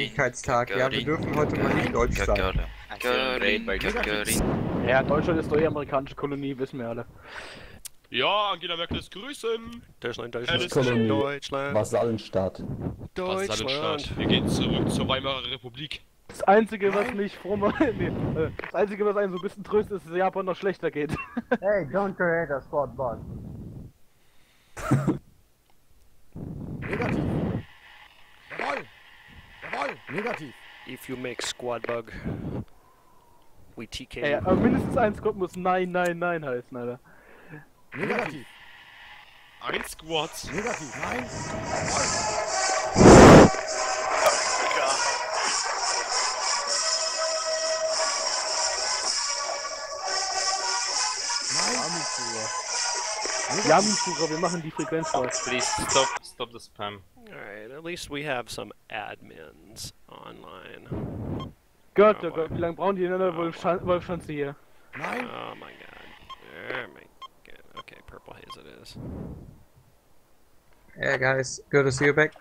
Unabhängigkeitstag. Ja, wir dürfen heute mal nicht deutsch sein. Ja, Deutschland ist doch eh amerikanische Kolonie, wissen wir alle. Ja, Angela Merkel ist grüßen. Deutschland, Deutschland, Kolonie. Deutschland, Vasallenstaat. Deutschland. Wir gehen zurück zur Weimarer Republik. Das Einzige, was mich froh nee, äh, das Einzige, was einen so ein bisschen tröstet, ist, dass Japan noch schlechter geht. Hey, don't create a squad bug. Negativ. Negativ. If you make squad bug, we TK Ey, aber mindestens ein Squad muss Nein, Nein, Nein heißen, Alter. Negativ. Ein Squad. Negativ. Nein. Yamensura, wir machen die Frequenz voll. Please stop, stop the spam. Alright, at least we have some admins online. Gott, oh Gott, wie lange brauchen die in der Wolfschan Wolfschanze hier? Nein. Oh my god. Oh my god. Okay, purple haze it is. Yeah, guys, good to see you back.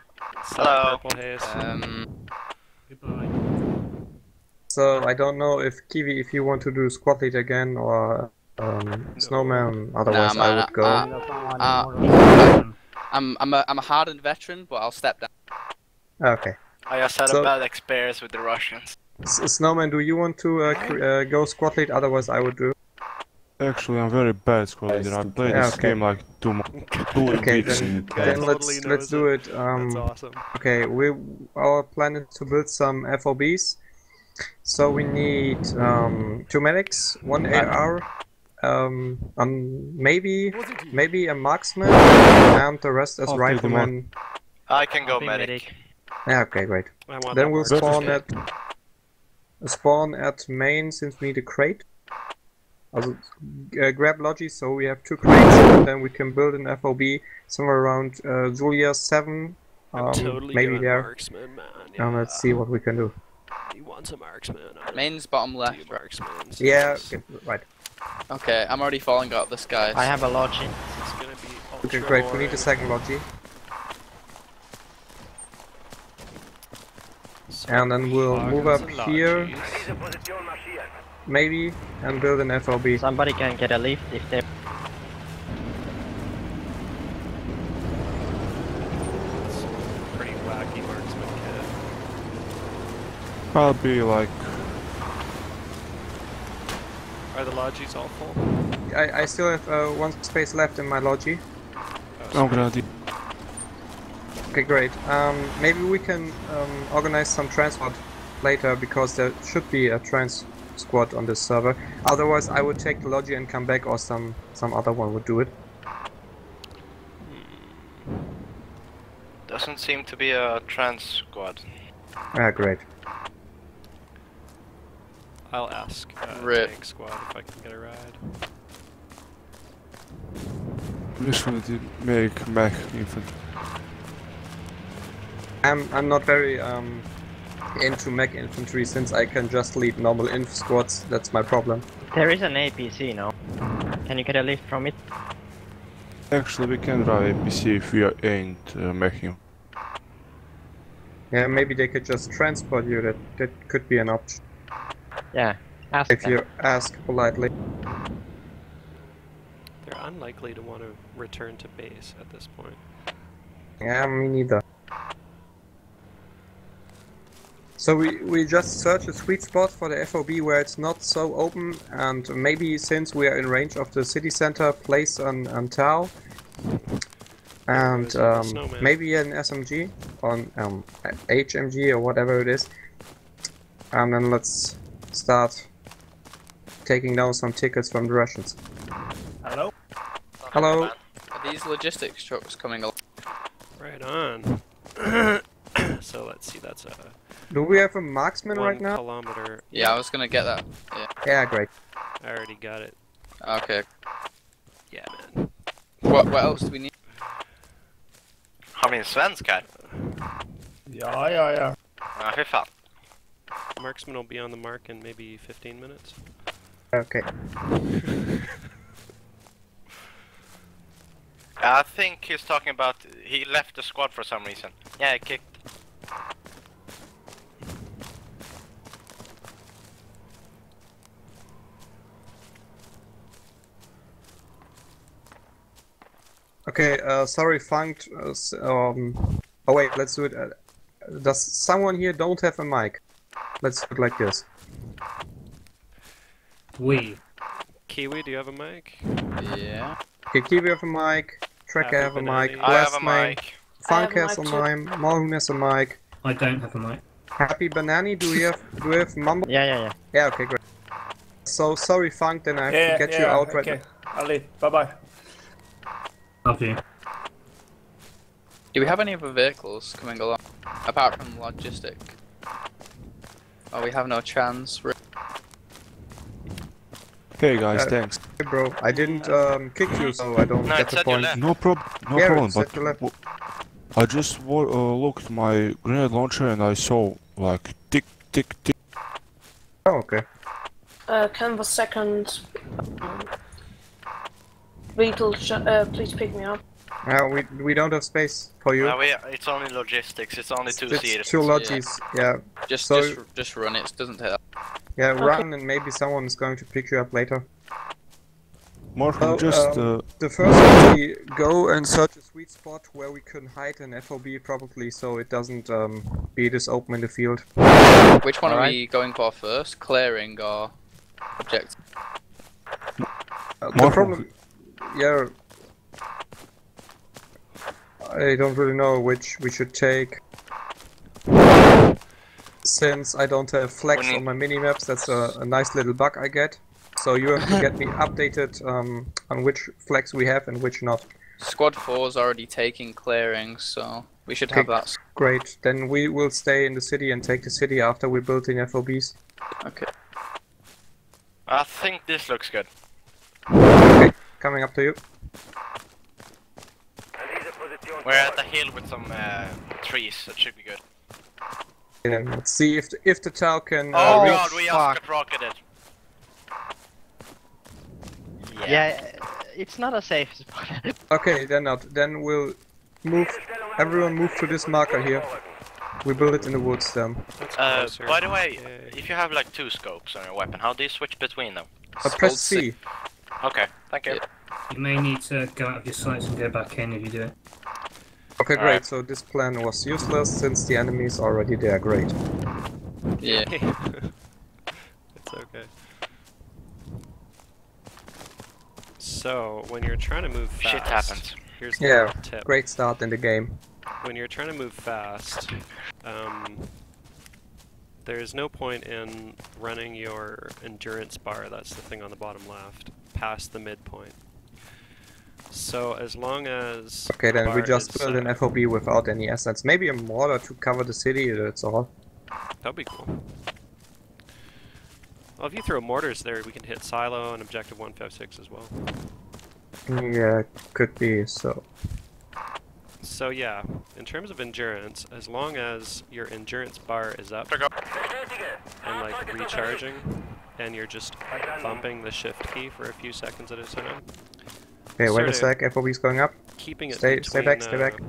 Sup, Hello. Purple haze. Um, So, I don't know if Kiwi, if you want to do squad lead again or um, Snowman, otherwise Nah, I would go. uh, I'm I'm a I'm a hardened veteran, but I'll step down. Okay. I just had So- a bad experience with the Russians. S- Snowman, do you want to uh, cr- uh, go squad lead? Otherwise, I would do. Actually, I'm very bad squad leader. I played Yeah, this okay. game like two, mo- two Okay, weeks. then, Guy then let's knows let's do it. Um, That's awesome. Okay, we our plan is to build some FOBs. So we need um, two medics, one AR, um, um, maybe maybe a marksman, and the rest as I'll riflemen. I can go medic. Yeah, okay, great. Then we'll mark. spawn at spawn at main since we need a crate. Also, uh, grab Logi, so we have two crates, and then we can build an FOB somewhere around uh, Zulia 7. Um, totally maybe going there. marksman, man. And let's see what we can do. He wants a marksman. I Main's bottom left. marksman. so Yeah, okay, right. Okay, I'm already falling out this guy. I have a logi. This is gonna be Okay, ultra great. We need a second Logi. So And then we'll move up here. Maybe, and build an FOB. Somebody can get a lift if they. Pretty wacky marksman kit. I'll be like, Are the lodges all full? I, I still have uh, one space left in my Logi. oh god, Okay, great. Um, maybe we can um, organize some transport later because there should be a trans squad on this server. Otherwise, I would take the Logi and come back, or some some other one would do it. Doesn't seem to be a trans squad. Ah, great. I'll ask uh, Rip. tank squad if I can get a ride. I'm just gonna do, make mech infantry. I'm I'm not very um into mech infantry since I can just lead normal inf squads. That's my problem. There is an APC now. Can you get a lift from it? Actually, we can drive APC if we ain't uh, meching. Yeah, maybe they could just transport you. That that could be an option Yeah. Ask if them. you ask politely. They're unlikely to want to return to base at this point. Yeah, me neither. So we, we just search a sweet spot for the FOB where it's not so open and maybe since we are in range of the city center place an, an TOW and um, maybe an SMG on um, HMG or whatever it is and then let's start taking down some tickets from the Russians. Hello? Hello. Are these logistics trucks coming along? Right on. so let's see, that's a Do we have a marksman one right now? kilometer. Yeah, I was gonna get that. Yeah. Yeah, great. I already got it. Okay. Yeah, man. What what else do we need? Har vi en svensk här? Ja, ja, ja. Ah, ja, fy fan. Marksman will be on the mark in maybe 15 minutes. Okay. I think he's talking about he left the squad for some reason. Yeah, he kicked. Okay, uh, sorry, Funk. Uh, um, oh wait, let's do it. Uh, does someone here don't have a mic? Let's do it like this. We. Kiwi, do you have a mic? Yeah. Okay, Kiwi have a mic. Tracker Happy have a mic. Banana. I have a mic. Funk I has a mic too. mic. Has a mic. I don't have a mic. Happy Banani, do we have do we have Mumble? Yeah, yeah, yeah. Yeah, okay, great. So sorry, Funk. Then I have Yeah, to get you yeah, out right okay. I'll leave. Bye bye. Love you. Do we have any other vehicles coming along? Apart from logistic. Oh, we have no trans. Ri- Okay, guys, Uh, thanks. Hey, bro, I didn't um, kick you, so I don't No, get the point. No prob, no Yeah, problem. it's But your left. w- I just wa- uh, looked my grenade launcher and I saw like tick, tick, tick. Oh, okay. Uh, canvas second. Um, Beetle, uh, please pick me up. Uh, we we don't have space for you. No, we, it's only logistics. It's only two it's seaters. two logis. Yeah, Just, So- just, just run it. It doesn't hit. yeah. Okay. Run, and maybe someone is going to pick you up later. Martin, Oh, just um, uh, The first we go and search a sweet spot where we can hide an FOB probably, so it doesn't um, be this open in the field. Which one are Alright. we going for first? Clearing or object? Uh, the problem, yeah. I don't really know which we should take. Since I don't have flags We need- on my minimaps, that's a, a nice little bug I get. So you have to get me updated um, on which flags we have and which not. Squad 4 is already taking clearing, so we should Okay. have that. Great, then we will stay in the city and take the city after we build in FOBs. Okay. I think this looks good. Okay, coming up to you. We're at the hill with some uh, trees. That should be good. And let's see if the, if the TOW can. Uh, Oh, reach- god, we just got rocketed. Yeah, it's not a safe spot. Okay, then not. Then we'll move. Everyone move to this marker here. We build it in the woods then. Uh, by the way, if you have like two scopes on your weapon, how do you switch between them? Uh, press C. Okay, thank you. You may need to go out of your sights and go back in if you do it. Okay, great. Alright. So this plan was useless since the enemy is already there. Great. Yeah. it's okay. So, when you're trying to move fast, Shit happens. Here's the Yeah, tip. great start in the game. When you're trying to move fast, um, there's no point in running your endurance bar, that's the thing on the bottom left, past the midpoint. So as long as Okay, then we just is build an FOB without any assets. Maybe a mortar to cover the city. That's all. That'd be cool. Well, if you throw mortars there, we can hit silo and objective 156 as well. Yeah, could be. So So yeah, in terms of endurance, as long as your endurance bar is up and like recharging, and you're just bumping the shift key for a few seconds at a time, okay, wait a Sorta sec. FOB's going up. keeping it Stay- between, stay back, stay uh, back.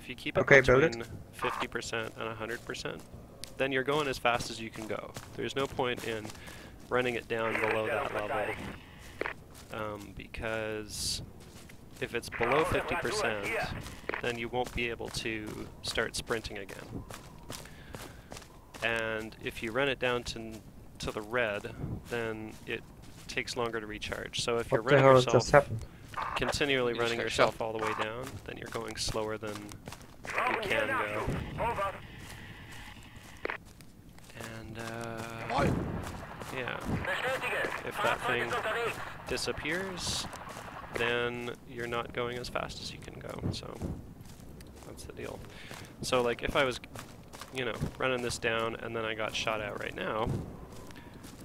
If you keep it Okay, build it. between 50% and 100%, then you're going as fast as you can go. There's no point in running it down below that level, um, because if it's below 50%, then you won't be able to start sprinting again. And if you run it down to to the red, then it takes longer to recharge. So if you're What the running hell yourself just happened? Continually You running got yourself all the way down, then you're going slower than you can go. And uh, yeah, if that thing disappears, then you're not going as fast as you can go. So that's the deal. So like if I was, you know, running this down and then I got shot at right now,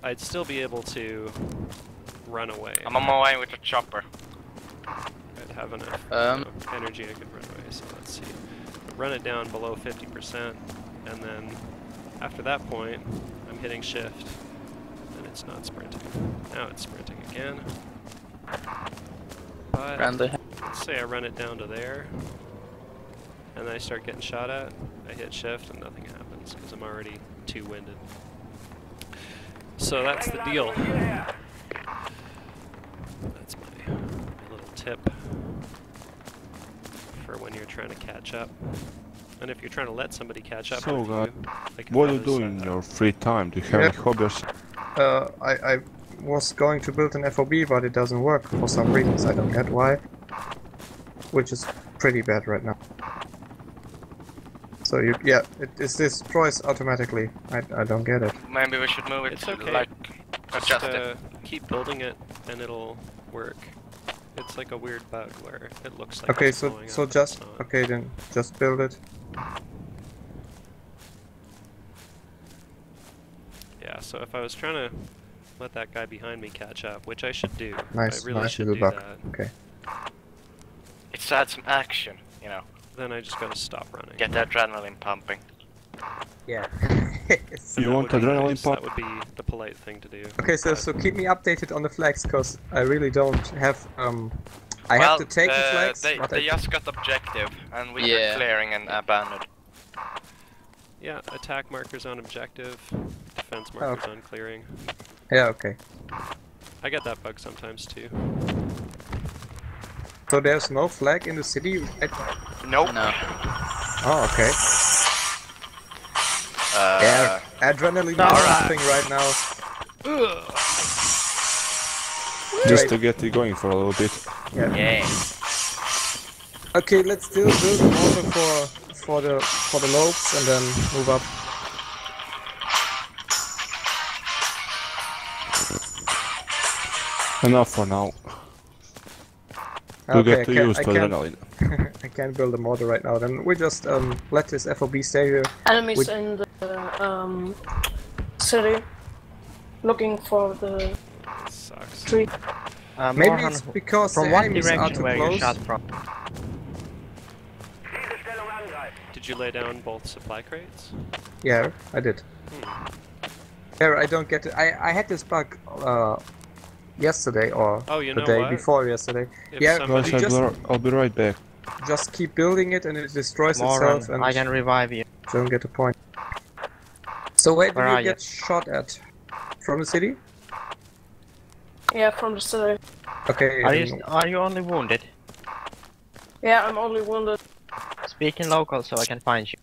I'd still be able to run away. I'm on my way with the chopper. I'd have enough Um, you know, energy I could run away. So let's see. Run it down below 50%, and then after that point, I'm hitting shift, and it's not sprinting. Now it's sprinting again. But let's say I run it down to there, and then I start getting shot at. I hit shift, and nothing happens because I'm already too winded. So that's the deal. That's my, my little tip. For when you're trying to catch up. And if you're trying to let somebody catch up So, with God, you, like what if do you do in uh, your free time? Do you have Yeah. any hobbies? Uh, I, I was going to build an FOB, but it doesn't work for some reasons. I don't get why. Which is pretty bad right now. So you, yeah, it, it destroys automatically. I, I don't get it. Maybe we should move it It's to okay. like Just adjust it. uh, keep building it and it'll work. It's like a weird bug where it looks like Okay, it's so so up, just okay then, just build it. Yeah, so if I was trying to let that guy behind me catch up, which I should do, Nice, I really nice should little do bug. that, Okay. It's to add some action, you know. then I just gotta stop running. Get the adrenaline pumping. Yeah. You That want would be adrenaline nice, pump? That would be the polite thing to do. Okay, so so keep me updated on the flags, cause I really don't have um. I well, have to take the uh, flags, They, they just got objective, and we Yeah. were clearing and abandoned. Yeah, attack markers on objective, defense Oh, markers okay. on clearing. yeah, okay. I get that bug sometimes too. So there's no flag in the city. I, Nope. No. oh, okay. Uh, yeah, adrenaline Alright. is something right now. Just Great. to get it going for a little bit. Yeah. Yeah. Okay, let's still build a mortar for for the for the lobes and then move up. Enough for now. To Okay, I get to can't- use I to adrenaline. I can't build a mortar right now. Then we just um let this FOB stay here. Enemies Would- in the um, city looking for the Sucks. tree. Uh, Maybe Mohan, it's because from the what enemies are direction too were you close. shot from? Did you lay down both supply crates? Yeah, I did. Hmm. Yeah, I don't get it. I I had this bug uh yesterday or Oh, you the know day what? before yesterday. If yeah, somebody- Guys, you I'll, just be, I'll be right back. just keep building it and it destroys Moran, itself and I can revive you. don't get the point. So where did Where you are you? get shot at? From the city? Yeah, from the city. Okay. Are you um, are you only wounded? Yeah, I'm only wounded. Speak in local so I can find you.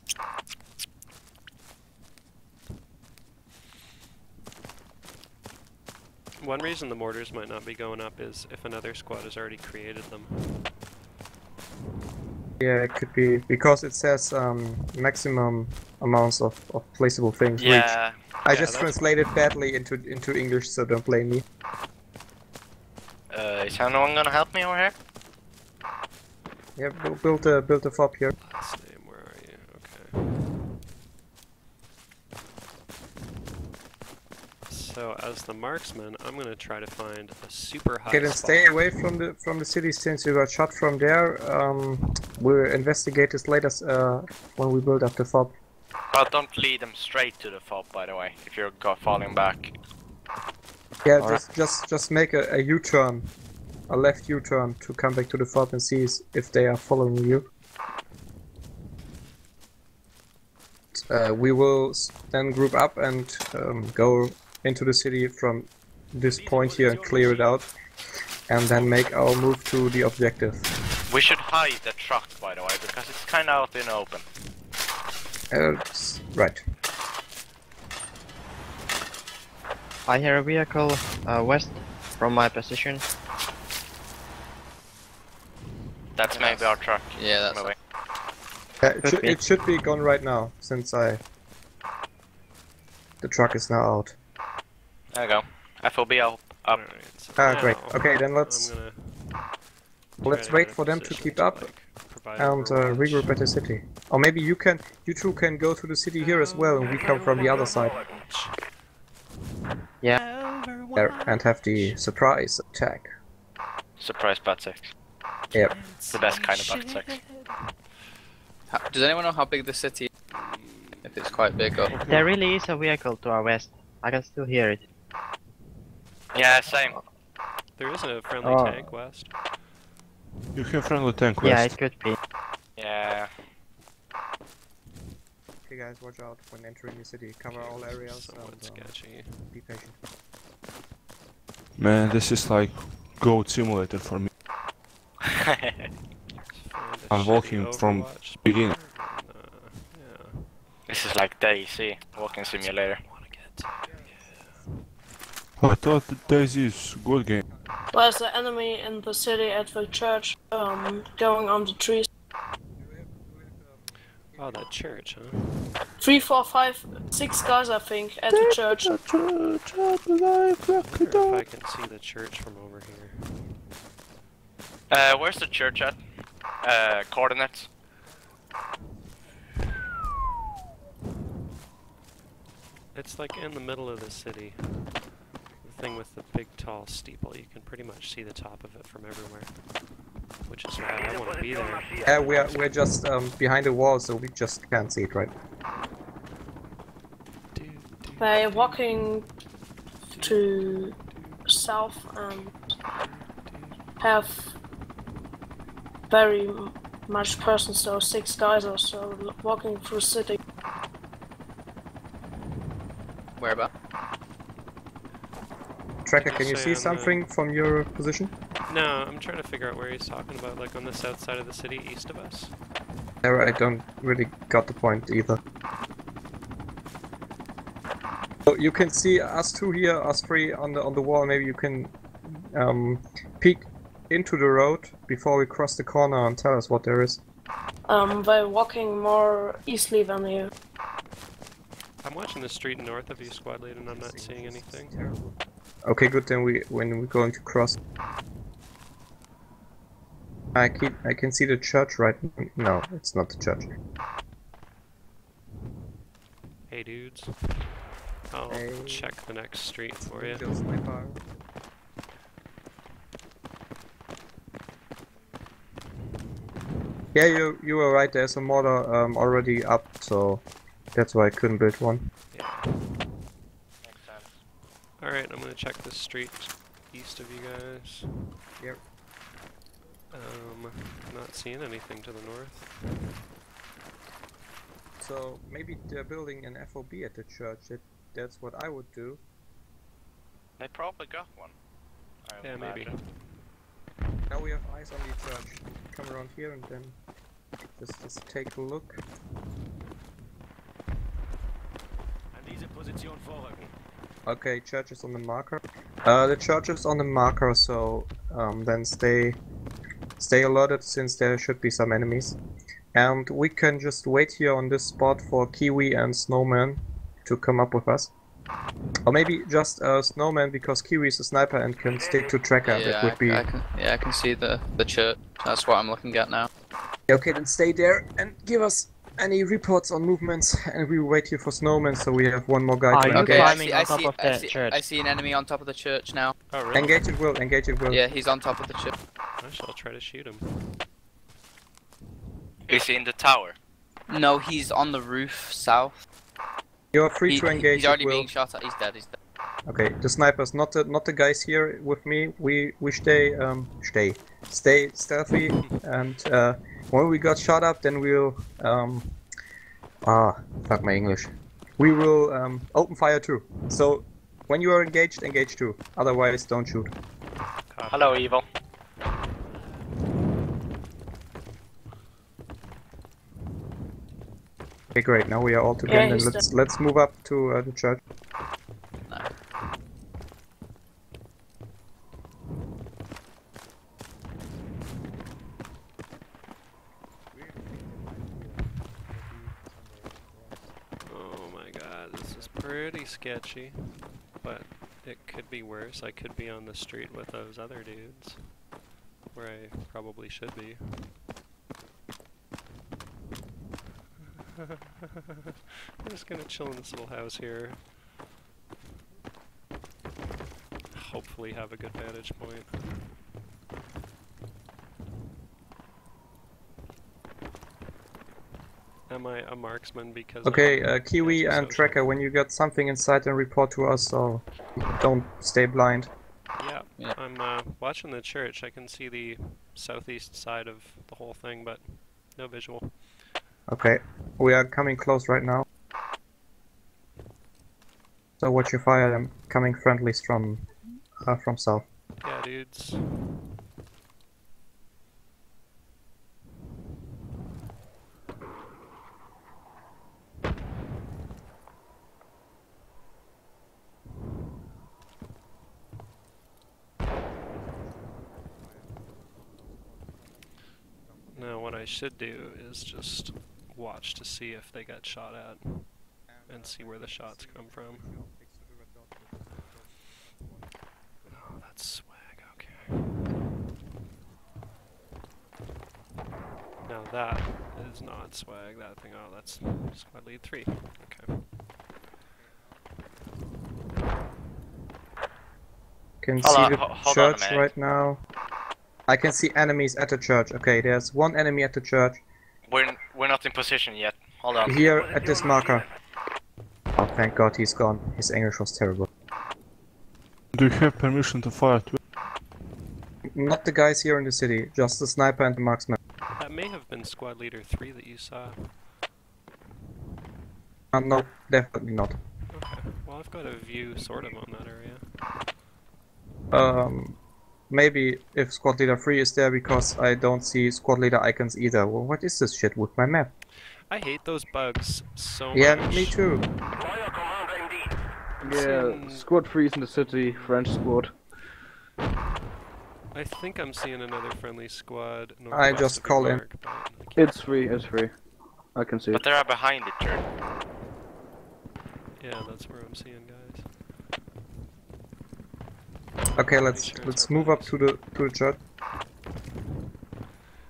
One reason the mortars might not be going up is if another squad has already created them. Yeah, it could be because it says um, maximum amounts of, of placeable things. Yeah. I Yeah, just translated badly into into English, so don't blame me. Uh, is anyone gonna help me over here? Yeah, bu- build a build a fob here. Where are you? Okay. So as the marksman, I'm gonna try to find a super high Okay, then spot. stay away from the from the city since you got shot from there. Um, we'll investigate this later uh, when we build up the fob. But don't lead them straight to the fob, by the way, if you're go falling back. Yeah, Alright. just just just make a, a U-turn, a left U-turn to come back to the fob and see if they are following you. Uh, we will then group up and um, go into the city from this point here and clear it out, and then make our move to the objective. We should hide the truck, by the way, because it's kind of out in the open. Uh, right. I hear a vehicle uh, west from my position. That's maybe our truck. Yeah, that's Maybe. Uh, it, should, be. it should be gone right now since I. The truck is now out. There you go. FOB up. up. Alright, so Ah, great. Okay, then let's I'm gonna let's wait for them to position keep up like, and uh, barrage. regroup at the city. Or maybe you can, you two can go to the city here as well, and we come from the other side. Yeah. There, and have the surprise attack. Surprise butt sex. Yep. The best kind of butt sex. How- Does anyone know how big the city is? If it's quite big or... There really is a vehicle to our west. I can still hear it. Yeah, same. There isn't a friendly Oh. tank west. You have friendly tank west. Yeah, west. it could be. Yeah. Okay, guys, watch out when entering the city. Cover all areas Somewhat and uh, sketchy. be patient. Man, this is like goat simulator for me. Find a I'm walking from Overwatch. beginning. Uh, yeah. This is like DayZ, walking simulator. I thought that DayZ is good game. There's the enemy in the city at the church, um, going on the trees. Oh, that church, huh? Three, four, five, six guys, I think, at the church. I wonder if I can see the church from over here. Uh, where's the church at? Uh, coordinates? It's like in the middle of the city. The thing with the big tall steeple, you can pretty much see the top of it from everywhere. Which is why I want to be there. Yeah, we're we're just um, behind the wall, so we just can't see it right. They're walking to south and have very much person, so six guys or so, walking through city. Where about? Tracker, can you see on the- something from your position? No, I'm trying to figure out where he's talking about, like on the south side of the city, east of us. There, I don't really got the point either. So you can see us two here, us three on the on the wall. Maybe you can um, peek into the road before we cross the corner and tell us what there is. Um, they're walking more eastly than you. I'm watching the street north of you, squad lead, and I'm not seeing anything. Okay, good. Then we when we're going to cross. I keep I can see the church right. No, it's not the church. Hey dudes. I'll Hey. check the next street for you. Kills my fire. Yeah, you you were right. There's a mortar um, already up, so that's why I couldn't build one. Alright, I'm gonna check the street east of you guys. Yep. Um, not seeing anything to the north. So maybe they're building an FOB at the church. That, that's what I would do. They probably got one. I would Yeah, maybe. imagine. Now we have eyes on the church. Come around here and then just just take a look. Okay, church is on the marker. Uh, the church is on the marker, so um, then stay stay alerted since there should be some enemies. And we can just wait here on this spot for Kiwi and Snowman to come up with us. Or maybe just uh, Snowman because Kiwi is a sniper and can stick to tracker. yeah, that would be I, I can, yeah, I can see the the church. That's what I'm looking at now. Okay, then stay there and give us any reports on movements, and we will wait here for Snowman, so we have one more guy. Are to you Okay, I climbing see, on I top see, of I the see, church? I see an enemy on top of the church now. Oh, really? Engage it will, engage it will. Yeah, he's on top of the church. I shall try to shoot him. Is he in the tower? No, he's on the roof south. You're free He- to engage he's at already will. being shot at. He's dead. He's dead. Okay, the snipers, not the not the guys here with me. We we stay um stay stay stealthy, and uh, when we got shot up, then we'll um ah fuck my English. We will um open fire too. So when you are engaged, engage too. Otherwise, don't shoot. Hello, Evil. Okay, great. Now we are all together. Yeah, let's let's move up to uh, the church. Oh my god, this is pretty sketchy. But it could be worse. I could be on the street with those other dudes. Where I probably should be. I'm just gonna chill in this little house here. Hopefully have a good vantage point. Am I a marksman because Okay, I'm uh, Kiwi and? Tracker, when you get something inside, then report to us. So don't stay blind. Yeah, Yeah. I'm uh, watching the church. I can see the southeast side of the whole thing, but no visual. Okay, we are coming close right now. So watch your fire. I'm coming friendlies from uh, from south. Yeah, dudes. I should do is just watch to see if they get shot at and see where the shots come from. Oh, that's swag, okay. Now that is not swag, that thing, oh, that's squad lead 3. Okay. Can Hold see on, the ho- hold on a church right now. I can see enemies at the church. Okay, there's one enemy at the church. We're we're not in position yet. Hold on. Here at this marker. Oh, thank God he's gone. His English was terrible. Do you have permission to fire too? Not the guys here in the city, just the sniper and the marksman. That may have been squad leader 3 that you saw. Uh, no, definitely not. Okay, well I've got a view sort of on that area. Um, maybe if squad leader 3 is there because I don't see squad leader icons either. Well, what is this shit with my map? I hate those bugs so Yeah, much. me too. Yeah, squad squad is in the city, French squad. I think I'm seeing another friendly squad. I just call in. mark, but I can't- It's free, it's free. I can see But it. they are behind it, Jared. Yeah, that's where I'm seeing guys. Okay, let's let's move up to the to the church.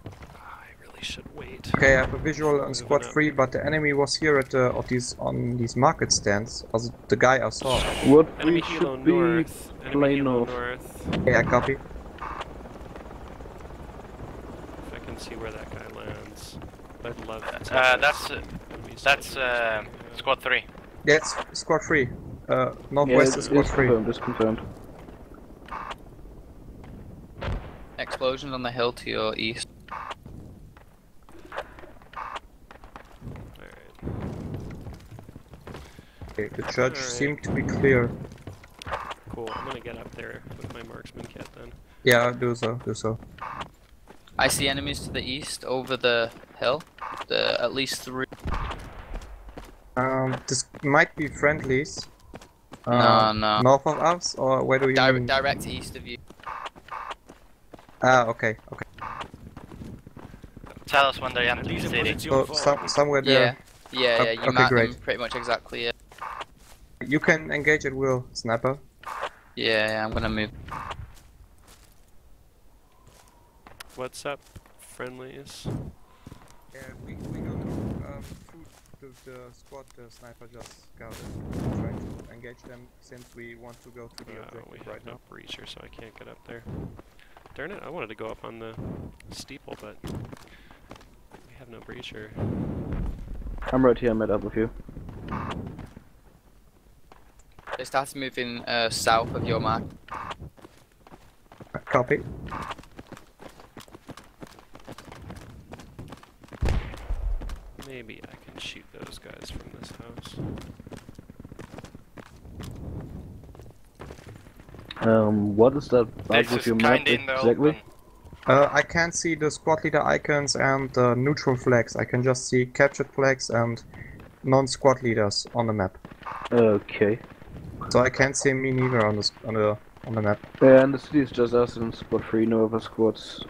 I really should wait. Okay, I have a visual on squad 3, but the enemy was here at the of these on these market stands. Also, the guy I saw. What Enemy we should be north. Enemy plane helo north. north. Yeah, copy. If I can see where that guy lands. I'd love to. Uh, that's uh, that's uh, squad three. Yeah, it's squad 3. Uh, northwest it's, is squad it's 3. confirmed, it's confirmed. Explosions on the hill to your east. Okay, the church Alright. seemed to be clear. Cool. I'm gonna get up there with my marksman kit then. Yeah, do so, do so. I see enemies to the east over the hill. The at least three. Um, this might be friendlies. No, Uh, no. North of us, or where do you Di- mean? direct east of you. Ah, okay, okay. Tell us when they enter the city. So some, somewhere Yeah, there, yeah, yeah, yeah. You okay, mark them pretty much exactly. Yeah. you can engage at will, sniper. yeah, yeah. I'm gonna move. What's up, friendlies? Yeah, we, we go to um, food the, the squad the sniper just scouted. Trying to engage them since we want to go to the Uh, objective we right have no now. breacher, so I can't get up there. Darn it, I wanted to go up on the steeple, but we have no breacher. I'm right here, I met up with you. They started moving uh, south of your mark. Copy. Maybe I can shoot those guys from this house. Um, what is that bug with your map kinda in the exactly? Uh, I can't see the squad leader icons and uh, neutral flags. I can just see captured flags and non-squad leaders on the map. Okay. So I can't see me neither on the on the on the map. Yeah, and the city is just us and squad 3, no other squads.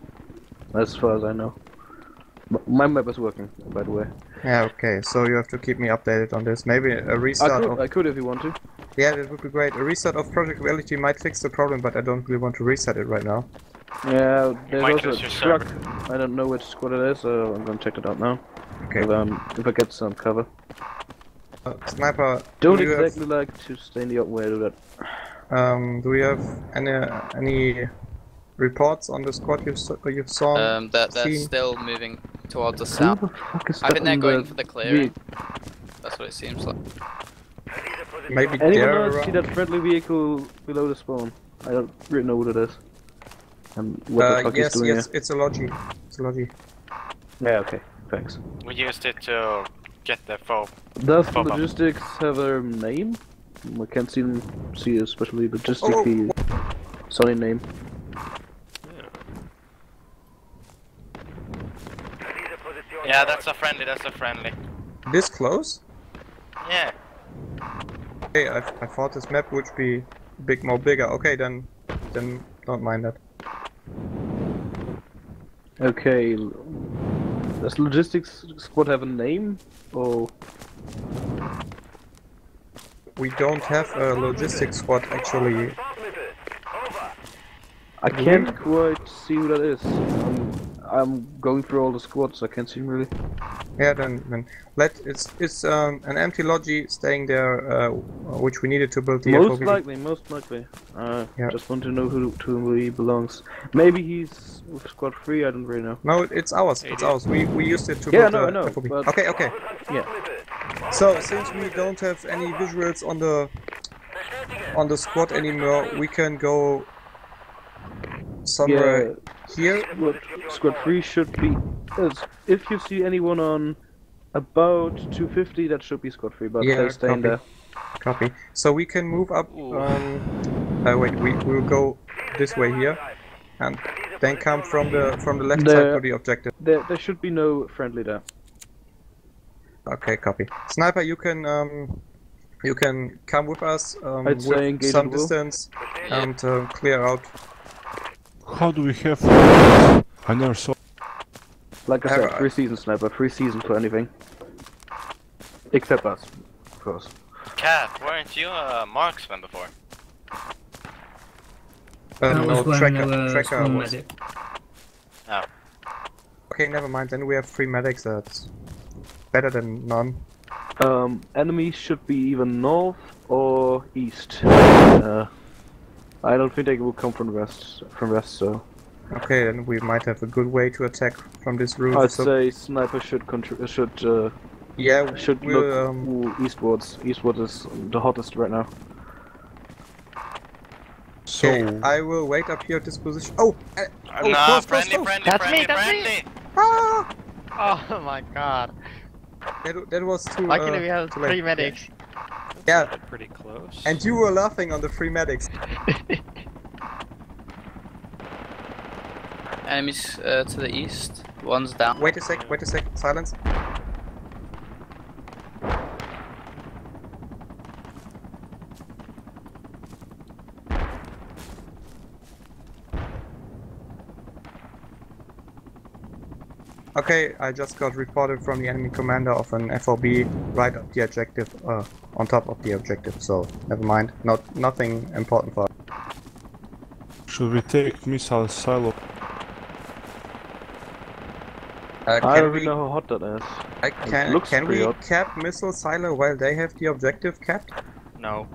As far as I know. M- My map is working, by the way. Yeah, okay. So you have to keep me updated on this. Maybe a restart I could, of I could if you want to. Yeah, that would be great. A restart of Project Reality might fix the problem, but I don't really want to reset it right now. Yeah, there's might also a your truck. I don't know which squad it is, so I'm gonna check it out now. Okay. If, um, if I get some cover. Uh, sniper, Don't do you have- exactly like to stay in the open way to that. Um, do we have any any reports on the squad you saw, you saw? Um, they're, they're seen? still moving towards the south. the fuck is I think they're going the for the clearing. ve- That's what it seems like. Maybe Anyone they're else see that friendly vehicle below the spawn? I don't really know what it is. And what the Uh, fuck yes, he's doing yes, it's a logi. It's a logi. Yeah, okay, thanks. We used it to get the foe. Does the Pop up. logistics have a name? I can't see see especially Oh, logistically sunny name. Yeah. Yeah, that's a friendly. That's a friendly. This close? Yeah. Okay, I, I thought this map would be big more bigger. Okay, then then don't mind that. Okay, Does logistics squad have a name? Or We don't have a logistics squad actually. I can't quite see who that is. I'm, I'm going through all the squads. I can't see him really. Yeah, then, then let it's it's um, an empty logi staying there, uh, which we needed to build the most FOB. likely, most likely. Uh, Yeah. Just want to know who to who he belongs. Maybe he's with squad three. I don't really know. No, it's ours. It's ours. We we used it to Yeah, build no, the I know, but- Okay, okay. Yeah. So since we don't have any visuals on the on the squad anymore, we can go somewhere Yeah. here. Squad, squad three should be. is- If you see anyone on about 250, that should be squad three. But Yeah, they're staying copy. there. Copy. So we can move up. Um, uh, wait, we we'll go this way here, and then come from the from the left side There- to the objective. There, there should be no friendly there. Okay, copy. Sniper, you can um, you can come with us um, with some distance and uh, clear out. How do we have? I never saw. Like I said, Alright. free season sniper, free season for anything. Except us, of course. Cat, weren't you a marksman before? Uh, that no, was when tracker, there were tracker was- medic. Oh. Okay, never mind. Then we have three medics. That's better than none. Um, enemies should be either north or east. Uh, I don't think they will come from west. From west, so Okay, then we might have a good way to attack from this route. I'd so, say sniper should contr- should uh, yeah, should we'll, look um, ooh, eastwards. Eastward is the hottest right now. So okay, I will wait up here at this position. Oh, uh, oh nah, close, close, friendly, close. friendly, That's me, friendly, that's me. friendly. Ah, Oh my god. that, that was too. Luckily uh, we have too late. three medics. Yeah, But pretty close. and you were laughing on the free medics. Enemies uh, to the east. One's down. Wait a sec, wait a sec, silence. Okay, I just got reported from the enemy commander of an FOB right at the objective, uh, on top of the objective, so never mind. Not nothing important for us. should we take missile silo? uh, I can don't we, really know how hot that is. I can, looks can we hot. cap missile silo while they have the objective capped? No.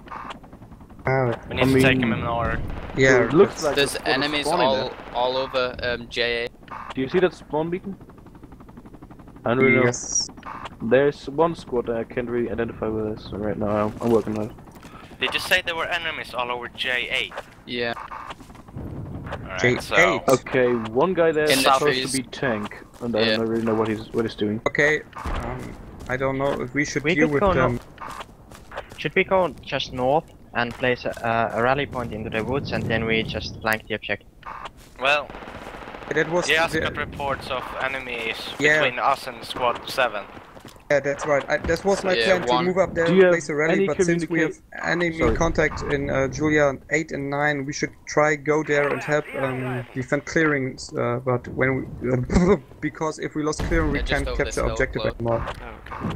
Uh, We need I to take him in order. yeah, it looks like There's the squad is enemies all there. all over um, J8. Do you see that spawn beacon? I don't really know. Yes. There's one squad that I can't really identify with this right now. I'm, I'm working on it. Did you say there were enemies all over J8? Yeah. Alright, J8. so... Okay, one guy there In the supposed trees. to be tank, and I Yeah. don't really know what he's what he's doing. Okay, um, I don't know if we should We deal with go them. Should we go just north and place a, a rally point into the woods and then we just flank the objective? Well, That was Yes, the- got reports of enemies Yeah. between us and Squad 7. Yeah, that's right. I, that was my Yeah, plan to move up there Do and place a rally, but since we have communica- enemy Sorry. contact in uh, Julia 8 and 9, we should try go there and help um, defend clearings. Uh, but when we, uh, because if we lost clearing, we Yeah, can't capture objective close. anymore. Oh, okay.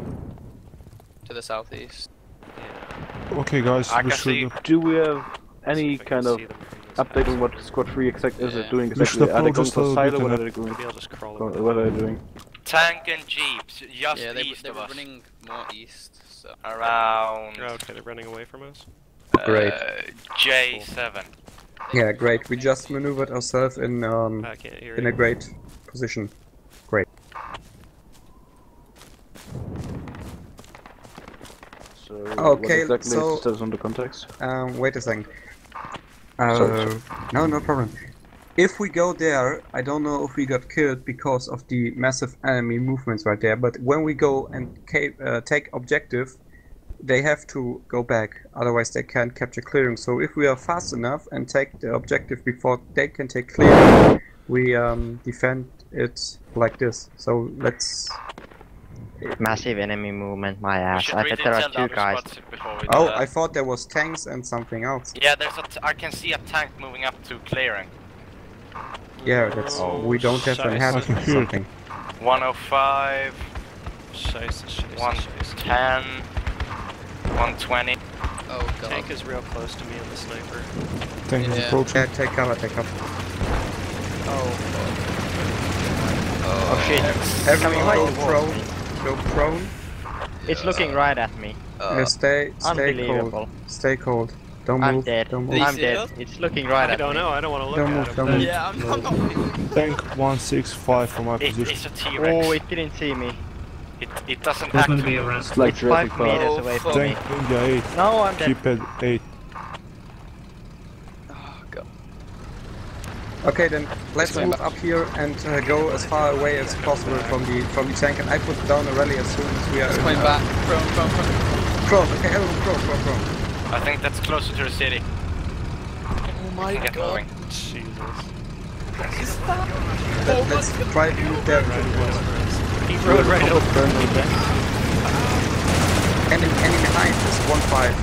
To the southeast. Yeah. Okay, guys, I we should. Do we have any if kind of see them from this update on what Squad 3 exact is it doing We should exactly? Are they going just a for little silo? bit What are they doing? Maybe I'll just crawl What what are they doing? Tank and jeeps, just yeah, they, east they of were us. running more east. So Around Oh, okay, they're running away from us. Great. Uh, J7. Yeah, great. We just maneuvered ourselves in um, I can't hear in you. a great position. Great. So Okay, what exactly so- is on the context? Um, wait a second. Sorry, Uh, no, no problem. If we go there, I don't know if we got killed because of the massive enemy movements right there. But when we go and ca- uh, take objective, they have to go back. Otherwise, they can't capture clearing. So if we are fast enough and take the objective before they can take clearing, we um, defend it like this. So let's. Massive enemy movement, my ass. I bet there are two guys. squads before we do Oh. I thought there was tanks and something else. Yeah, there's a t- I can see a tank moving up to clearing. Yeah, that's. Oh, we don't have an scheiße. head I or something. 105, Scheiße, scheiße, 110, 120. Oh god. Tank is real close to me and the sniper. Tank is Yeah. approaching. Yeah, take cover, take cover. Oh. Oh shit. Everyone Coming go right towards prone. Go prone. It's looking right at me. Uh, Yeah, stay, stay Unbelievable. cold. Stay cold. Don't I'm move. dead. Don't move. I'm dead. It's looking right I at don't know, I don't want to look Don't at move, don't move. yeah, I'm, I'm not. Tank 165 from my It, position. it's a T-Rex. Oh, it didn't see me. It, it doesn't There's act. to be a ransom. Like it's five Park. meters away fuck. from me. Tank 8. No, I'm dead. Keep at 8. Oh god. Okay, then let's move up here and uh, go as far away as possible from the from the tank. And I put down a rally as soon as we are. It's in, coming uh, back. Prone, prone, prone. Prone. Okay, everyone prone, prone, prone. I think that's closer to the city. Oh my god. moving. Jesus. Let, let's try to move there into the woods. He rode right over. Enemy, enemy behind is one five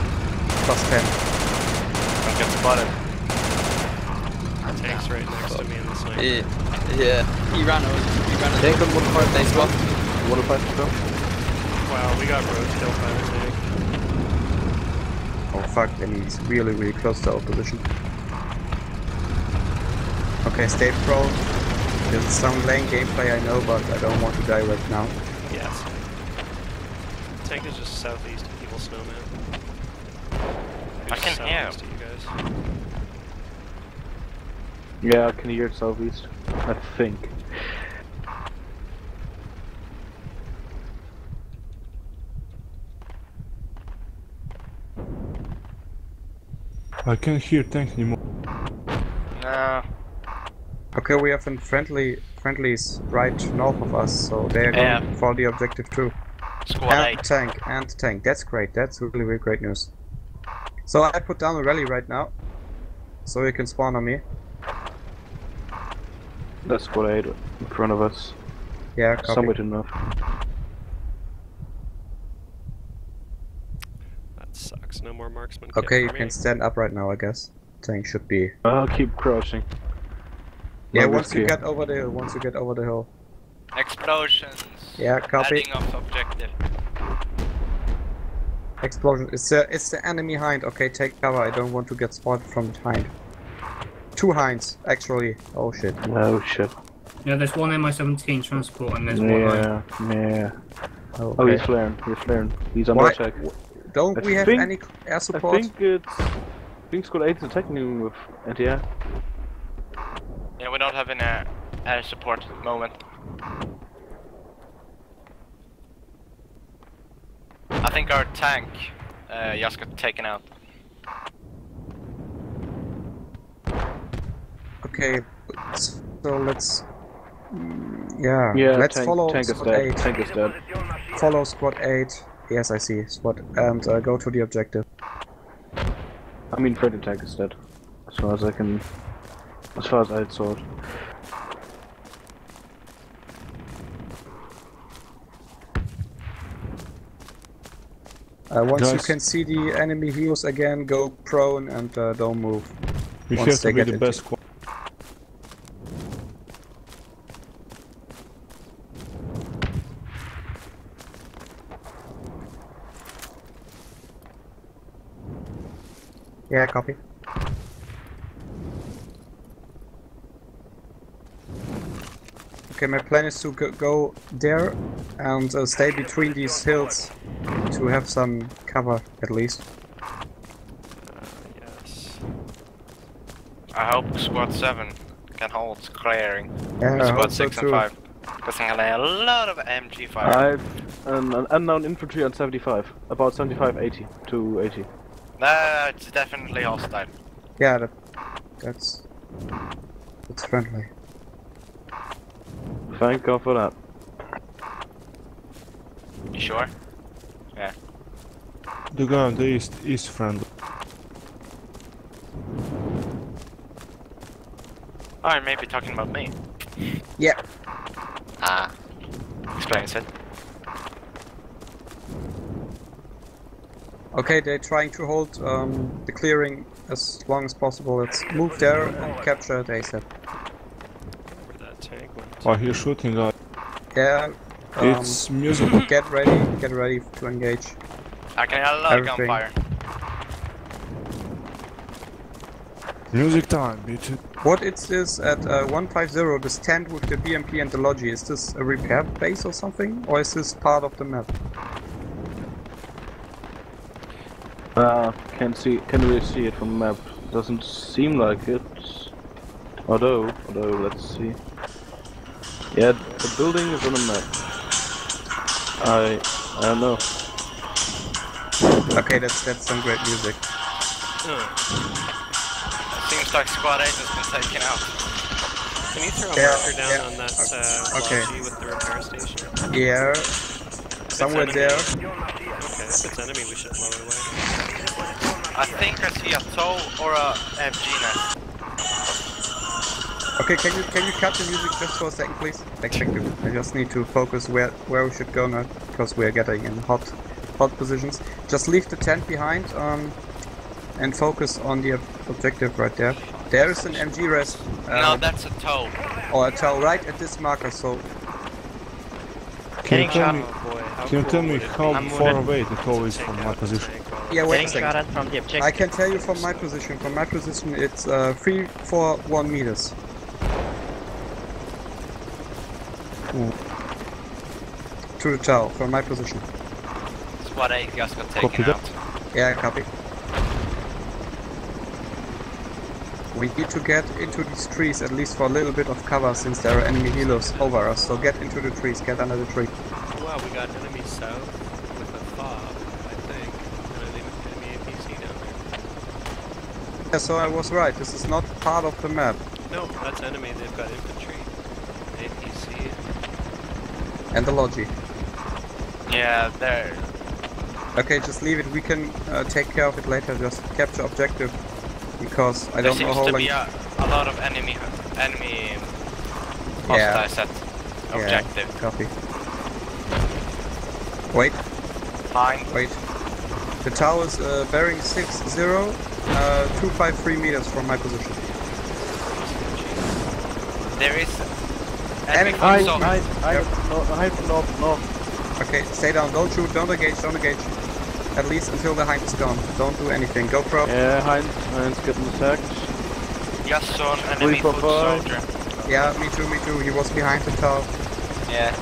plus ten. Don't get spotted. Tank's right next to me and the sniper. Yeah. yeah. He ran over. He ran over. Tank on 105 They swap. 105 to go. Wow, we got roadkill by the tank. Oh fuck, and he's really, really close to our position. Okay, stay prone. There's some lane gameplay I know, but I don't want to die right now. Yes. Tank is just southeast of Evil Snowman. I can hear him. you guys. Yeah, I can hear it southeast. I think. I can't hear tank anymore. No. Okay, we have in friendly friendlies right north of us, so they're going Yeah. for the objective too. Squad and 8. tank, and tank. That's great. That's really, really great news. So I put down a rally right now, so you can spawn on me. That's squad 8 in front of us. Yeah, copy. Somewhere to north. That sucks. No more marksman. Okay, you can stand up right now, I guess. Tank should be. I'll keep crouching. Yeah, Not once you risky. get over the hill. Once you get over the hill. Explosions. Yeah, copy. Adding up objective. Explosion. It's the it's the enemy hind. Okay, take cover. I don't want to get spotted from behind. Two hinds, actually. Oh shit. Oh shit. Yeah, there's one MI-17 transport and there's one Yeah, yeah. Oh, Oh, he's flaring. He's flaring. He's on Why- attack. Don't I we have think- any air support? I think it's. I think Squad 8 is attacking him with anti-air. Yeah, we don't have any uh, air support at the moment. I think our tank uh, just got taken out. Okay, so let's. mm, Yeah, Yeah, let's tank, follow tank is squad dead. 8. Tank is dead. Follow squad 8. Yes, I see. Spot. And uh, go to the objective. I mean, Freddy tank is dead. As far as I can. As far as I saw it. Uh, once you can see the enemy heals again, go prone and uh, don't move. We Once have they to be get the into- best squad. Yeah, copy. Okay, my plan is to go, go there and uh, stay between these hills to have some cover at least. Uh, yes. I hope Squad 7 can hold clearing. Yeah, I Squad hope so 6 and too. 5. Because I have a lot of MG fire. I've an, an unknown infantry on 75. About 75, 80 to 80. Nah, it's definitely hostile. Yeah, that, that's that's friendly. Thank God for that. You sure? Yeah. The guy on the east is friendly. Oh, you may be talking about me. Yeah. Ah. Explains it. Okay, they're trying to hold um, the clearing as long as possible. Let's move there and capture it ASAP. Where that tank went. I hear shooting guy. Yeah. Um, It's music. Get ready, get ready to engage. I can hear a lot of Everything. gunfire. Music time, bitch. What is this at uh, 150, this tent with the BMP and the Logi? Is this a repair base or something? Or is this part of the map? Uh, can't see, can't really see it from the map. Doesn't seem like it. Although, although, let's see. Yeah, the building is on the map. I, I don't know. Okay, that's that's some great music. it Seems like Squad 8 has been taken out. Can you throw a Yeah, marker down yeah. on that uh, Okay. Logi with the repair station? Yeah. Somewhere there. Okay, if it's enemy, we should blow it away. I think I see a TOW or a FG nest. Okay, can you can you cut the music just for a second, please? Thank thank you. I just need to focus where where we should go now because we are getting in hot hot positions. Just leave the tent behind um, and focus on the ob- objective right there. There is an MG rest uh, no, that's a TOW. or a tower right at this marker. So Can you tell me? Boy, how Can you tell me how I'm far away the TOW is from my position? yeah, wait a second. from the I can tell you from my position. From my position, it's uh, three, four, one meters. To the tower, from my position. Squad 8 just got taken Copy taken that. Yeah, copy. We need to get into these trees at least for a little bit of cover since there are enemy helos over us. So get into the trees, get under the tree. Wow, we got enemy south with a fob, I think, and an enemy APC down there. Yeah, so I was right. This is not part of the map. No, that's enemy. They've got infantry, APC. And the logi. Yeah, there. Okay, just leave it. We can uh, take care of it later. Just capture objective. Because I There don't know how long... There seems to be a, a lot of enemy enemy Yeah. hostiles at Yeah, objective. copy. Wait, Fine. wait. The tower is uh, bearing 60, uh, 253 meters from my position. There is Enemy enemy Hide, from hide, south. hide, no, hide, north, north. Okay, stay down. Don't shoot. Don't engage. Don't engage. At least until the hind is gone. Don't do anything. Go pro. Yeah, Hinds, Hinds getting attacked. Just saw an enemy for foot five. soldier. Yeah, me too. Me too. He was behind the tower. Yeah.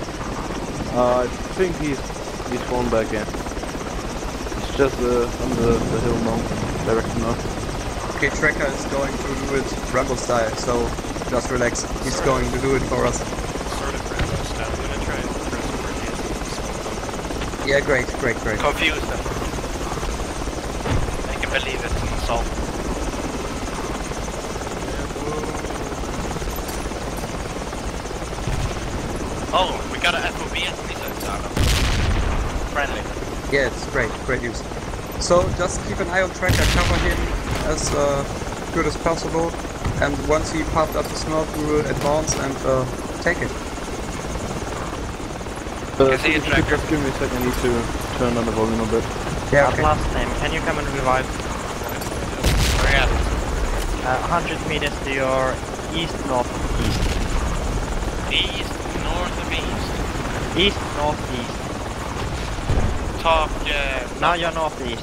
Uh, I think he's he's fallen back in. It's just uh, on the, the hill now, direction north. Okay, Trekker is going to do it Rambo style. So just relax. He's going to do it for us. Sort of Rambo style. I'm gonna try and throw some grenades. Yeah, great, great, great. Confuse them. Make them believe it's an assault. Oh, we got a FOV enemy zone Friendly. Yeah, it's great. Great news. So just keep an eye on Trekker. Cover him as uh, good as possible. And once he popped up the smoke, we will advance and uh, take it. Uh, Can see a tracker. just give me a second, I need to turn on the volume a bit. Yeah, okay. last name, can you come and revive? Where at? Uh, 100 meters to your east, north, east. East, north of east. East, north, east. Talk, uh, Now you're northeast.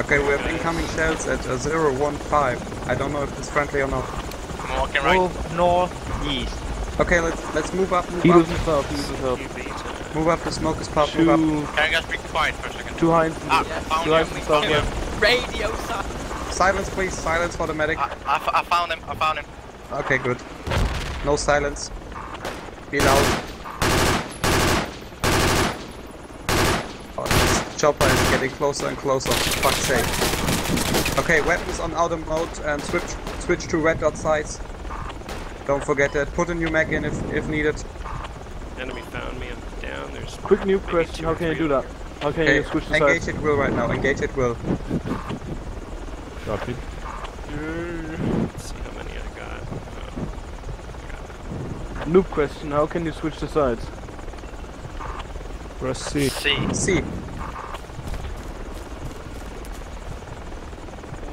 Okay, we have incoming shells at uh, 015. I don't know if it's friendly or not. I'm walking right. Move northeast. Okay, let's let's move up, move He up, doesn't help, he doesn't help. QB to move up. The smoke is popped. Move up. Two, Can you guys be quiet for a second? two Hinds. Ah, found two him. Found him. southwest. Radio son. Silence, please. Silence for the medic. I, I, f- I found him. I found him. Okay, good. No silence. Be loud. Oh, this chopper is getting closer and closer. For fuck's sake. Okay, weapons on auto mode and switch switch to red dot sights. Don't forget that. Put a new mag in if, if needed. Enemy found me. I'm down. There's Quick new question, how can you do that? How can Okay, you switch the engage sides? it will right now. Engage it will. Copy. here. Let's see how many I got. Oh, Noob question, how can you switch the sides? Press C. C. C.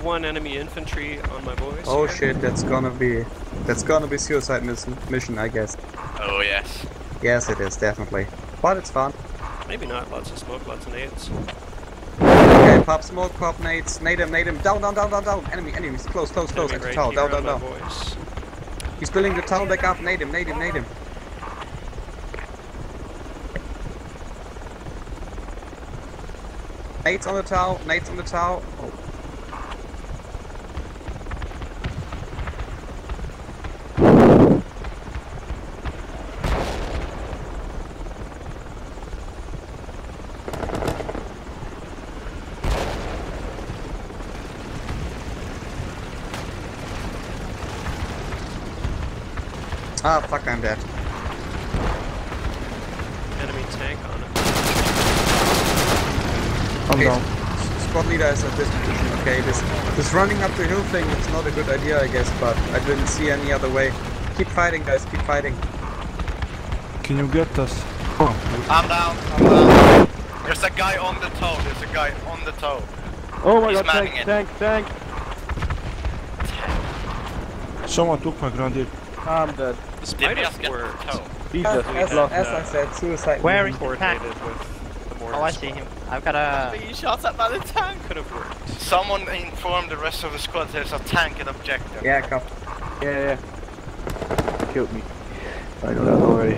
have one enemy infantry on my boys. Oh here. shit, that's gonna be that's gonna be suicide miss mission, I guess. Oh yes. Yes, it is definitely, but it's fun. Maybe not. Lots of smoke, lots of nades. Okay, pop smoke, pop nades, nade him, nade him, down, down, down, down, down. Enemy, enemies, close, close, close. Enemy the right tower, down, down, down. boys. He's building the tower back up. Nade him, nade him, nade him, nade him. Nades on the tower, nades on the tower. Oh. Ah, fuck, I'm dead. Enemy tank on it. Okay, s- squad leader is at this position. Okay, this this running up the hill thing is not a good idea, I guess, but I didn't see any other way. Keep fighting, guys. Keep fighting. Can you get us? Oh. I'm down. I'm down. There's a guy on the TOW. There's a guy on the TOW. Oh my He's god, tank, it. tank, tank! Someone took my grenade. I'm dead. This Did might we just have get worked. the TOW? As, as, as I said, suicide. Where mission. is the tank? Coordinated with the mortars. Oh, I see him. I've got a. Being shot at by the tank. Could have worked. Someone informed the rest of the squad there's a tank at objective. Yeah, cop. Yeah, yeah. Killed me. I know that already.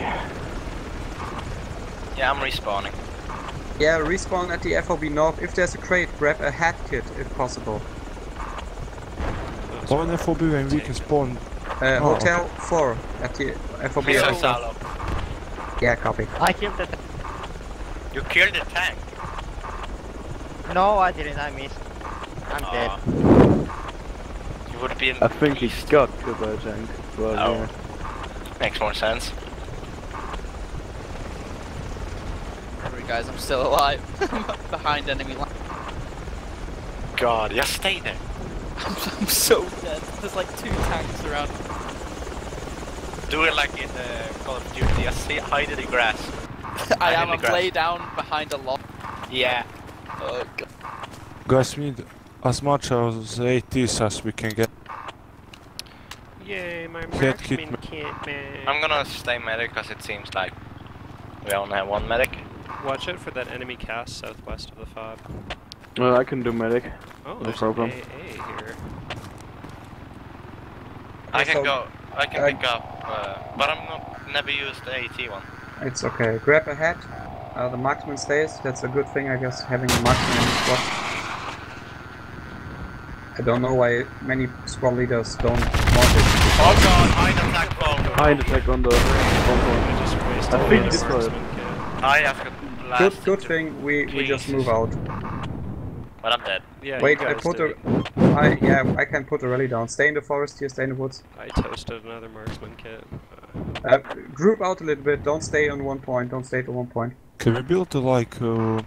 Yeah, I'm respawning. Yeah, respawn at the FOB North. If there's a crate, grab a hat kit if possible. Those One were- FOB and we can spawn. Uh, Oh. Hotel 4 at the FOB. Mr. also. Salo. Yeah, copy. I killed the. You killed the tank. No, I didn't. I missed. I'm dead. You would be. I think he got killed by tank. But, Oh. yeah. Makes more sense. Sorry guys, I'm still alive. Behind enemy line. God, just stay there. I'm, I'm so dead. There's like two tanks around. Do it like in uh, Call of Duty. Just stay, hide in the grass. I Hide am. in I'm the grass. lay down behind a log. Yeah. Oh god. Guys, we need as much as ATs as we can get. Yay, my Hit, hit marksman kit, man. I'm gonna stay medic because it seems like we only have one medic. Watch out for that enemy cast southwest of the fob. Well, I can do medic. Oh, No there's problem. an AA here. I can go. I can uh, pick up, uh, but I'm not never used the AT one. It's okay. Grab a hat. Uh, the marksman stays. That's a good thing, I guess, having a marksman in the squad. I don't know why many squad leaders don't want it. Oh god, hide attack bomb. Hind attack on the compound. I just wasted I think that it's marksman right. kit. I have got Good, blasted. good thing we, we just move out. But I'm dead. Yeah, Wait, I put did a, it. I yeah, I can put a rally down. Stay in the forest here. Stay in the woods. I toasted another marksman kit. Uh, Uh, group out a little bit. Don't stay on one point. Don't stay to one point. Can we build a, like uh,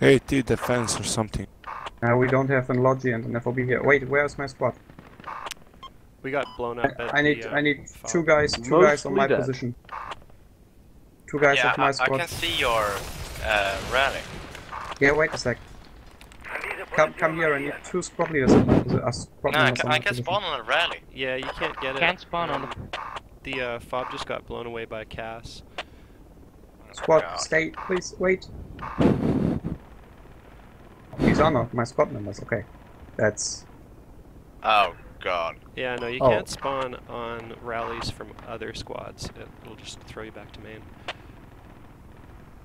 AT defense or something? Uh, we don't have an logi and an FOB here. Wait, where's my squad? we got blown up I, at I need the, uh, I need fob. two guys. Two guys on my dead. position. Two guys yeah, of my I, I squad. can see your uh, rally. Yeah, wait a sec. Come, come here. I need two squad leaders on my position. Squad No, I can, I can spawn on a rally. Yeah, you can't get it. Can't spawn on um, the uh, fob just got blown away by CAS. Squad, God. stay, please. Wait. These are not my squad members. Okay, that's Oh god. Yeah, no, you Oh. can't spawn on rallies from other squads. It'll just throw you back to main.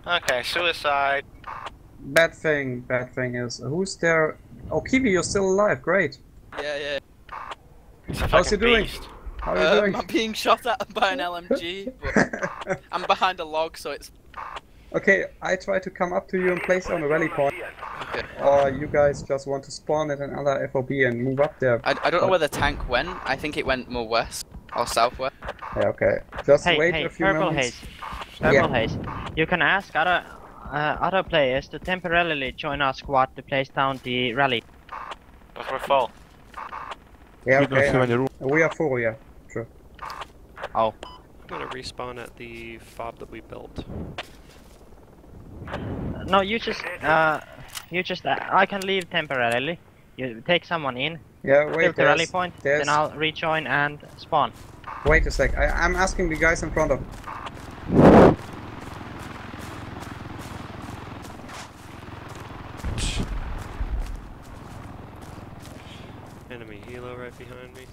Okay, suicide. Bad thing. Bad thing is who's there? Oh, Kiwi, you're still alive. Great. Yeah, yeah. It's How's he doing? beast. How are you Um, doing? I'm being shot at by an LMG, but I'm behind a log, so it's okay, I try to come up to you and place on a rally point. okay. Or you guys just want to spawn at another FOB and move up there. I, I don't know Oh. where the tank went. I think it went more west or southwest. Yeah, okay. Just Hey, wait hey, a few purple moments. haze. Purple haze. You can ask other uh, other players to temporarily join our squad to place down the rally. But we're full. Yeah, we don't okay. have any uh, we are full, yeah. True. Oh, I'm gonna respawn at the fob that we built. No, you just uh, you just uh, I can leave temporarily. You take someone in, Yeah, build wait, the rally point, there's, then I'll rejoin and spawn. wait a sec. I, I'm asking the guys in front of. Enemy helo right behind me.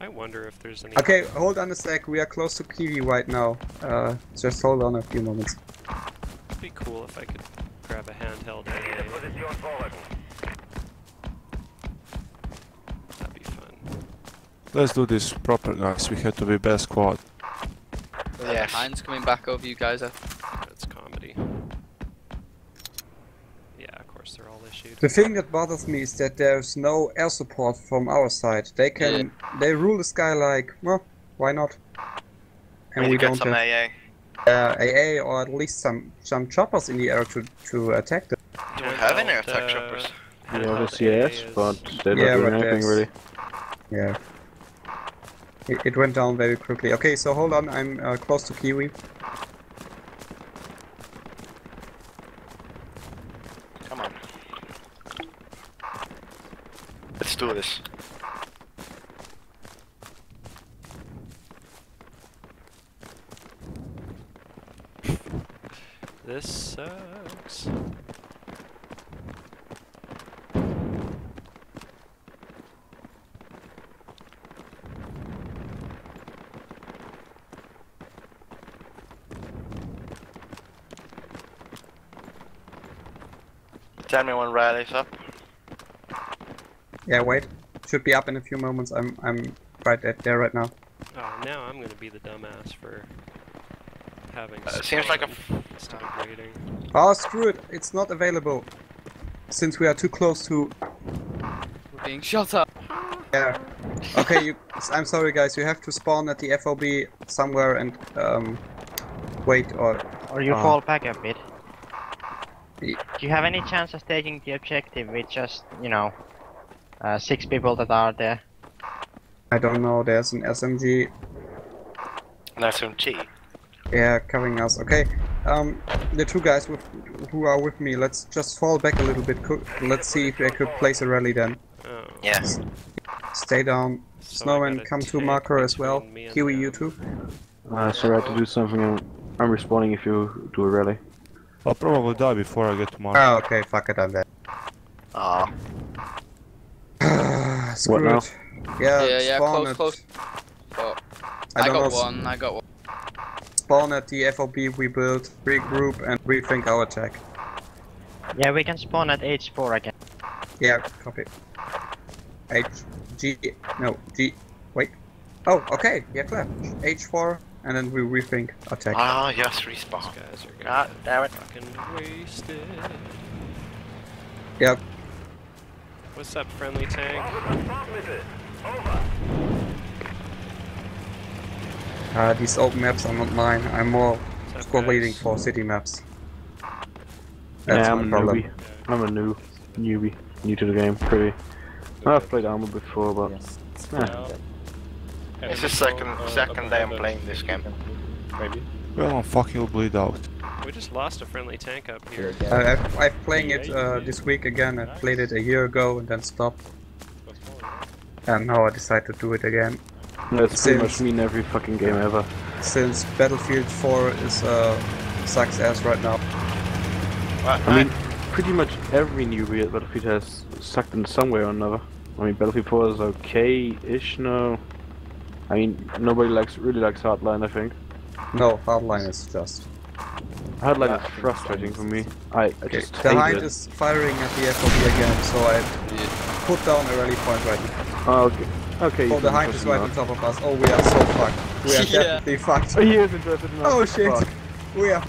I wonder if there's any. Okay, hold on a sec. We are close to Kiwi right now. Uh, just hold on a few moments. It'd be cool if I could grab a handheld AA. That'd be fun. Let's do this proper, guys. We have to be best squad. Yes. Mine's coming back over you guys. I That's comedy. Yeah, of course they're all issued. The thing that bothers me is that there's no air support from our side. They can, they rule the sky like, well, why not? And Need we don't some have AA. uh, AA or at least some some choppers in the air to to attack them. Do we have any Handheld, attack uh, choppers? We have a CS, AA but they're Yeah, not doing anything really. Yeah. It, went down very quickly. Okay, so hold on. I'm uh, close to Kiwi. Come on. Let's do this. This sucks. Tell me when rally's up. Yeah, wait. Should be up in a few moments. I'm I'm right at there right now. Oh, now I'm gonna be the dumbass for having. Uh, seems like a spawn instead of waiting. Oh, screw it. It's not available. Since we are too close to. We're being shot up. Yeah. Okay, you. I'm sorry, guys. You have to spawn at the FOB somewhere and um, wait or. Or you uh, fall back a bit. Ye- Do you have any chance of taking the objective with just, you know, uh, six people that are there? I don't know. There's an SMG. An SMG. Yeah, covering us. Okay. Um, the two guys with who are with me. Let's just fall back a little bit. Co- Let's see if I could place a rally then. Oh. Yes. Stay down. So I Snowman, come to tank marker as well. between me and Kiwi, you too. Uh, sorry, I have to do something. I'm, I'm if you do a rally. I'll probably die before I get to mark. Oh, okay. Fuck it. I'm dead. Ah. Screw now? Yeah, Yeah, yeah, spawn close, at, close. Oh, I I, got know. one. I got one. Spawn at the FOB we built, regroup, and rethink our attack. Yeah, we can spawn at H4 again. Yeah, copy. H G no G wait. Oh, okay. Yeah, clear. H4, and then we rethink attack. Ah, yes, respawn. These guys are God damn it. fucking wasted. Yep. What's up, friendly tank? Uh, these open maps are not mine. I'm more What's squad leading for city maps. That's yeah, I'm a problem. newbie. I'm a new newbie, new to the game. Pretty. I've played armor before, but eh, It's the second second day I'm playing this game. Maybe. Well, I'm fucking bleed out. We just lost a friendly tank up here. Uh, I've, I've playing it uh, this week again. I played it a year ago and then stopped. And now I decide to do it again. that's pretty much Since- me in every fucking game ever. Since Battlefield 4 is uh, sucks ass right now. Well, I mean, pretty much every newbie at Battlefield has sucked in some way or another. I mean, Battlefield 4 is okay-ish now. I mean, nobody likes really likes Hardline, I think. No, Hardline is just. Hardline is frustrating for me. I, I Okay, just the hate Hind it. is firing at the FOB again, so I put down a rally point right here. Oh, okay. Okay. Oh, the can Hind is right on top of us. Oh, we are so fucked. We are Yeah. definitely fucked. Oh, he is interested in us. Oh shit! Fuck. We are.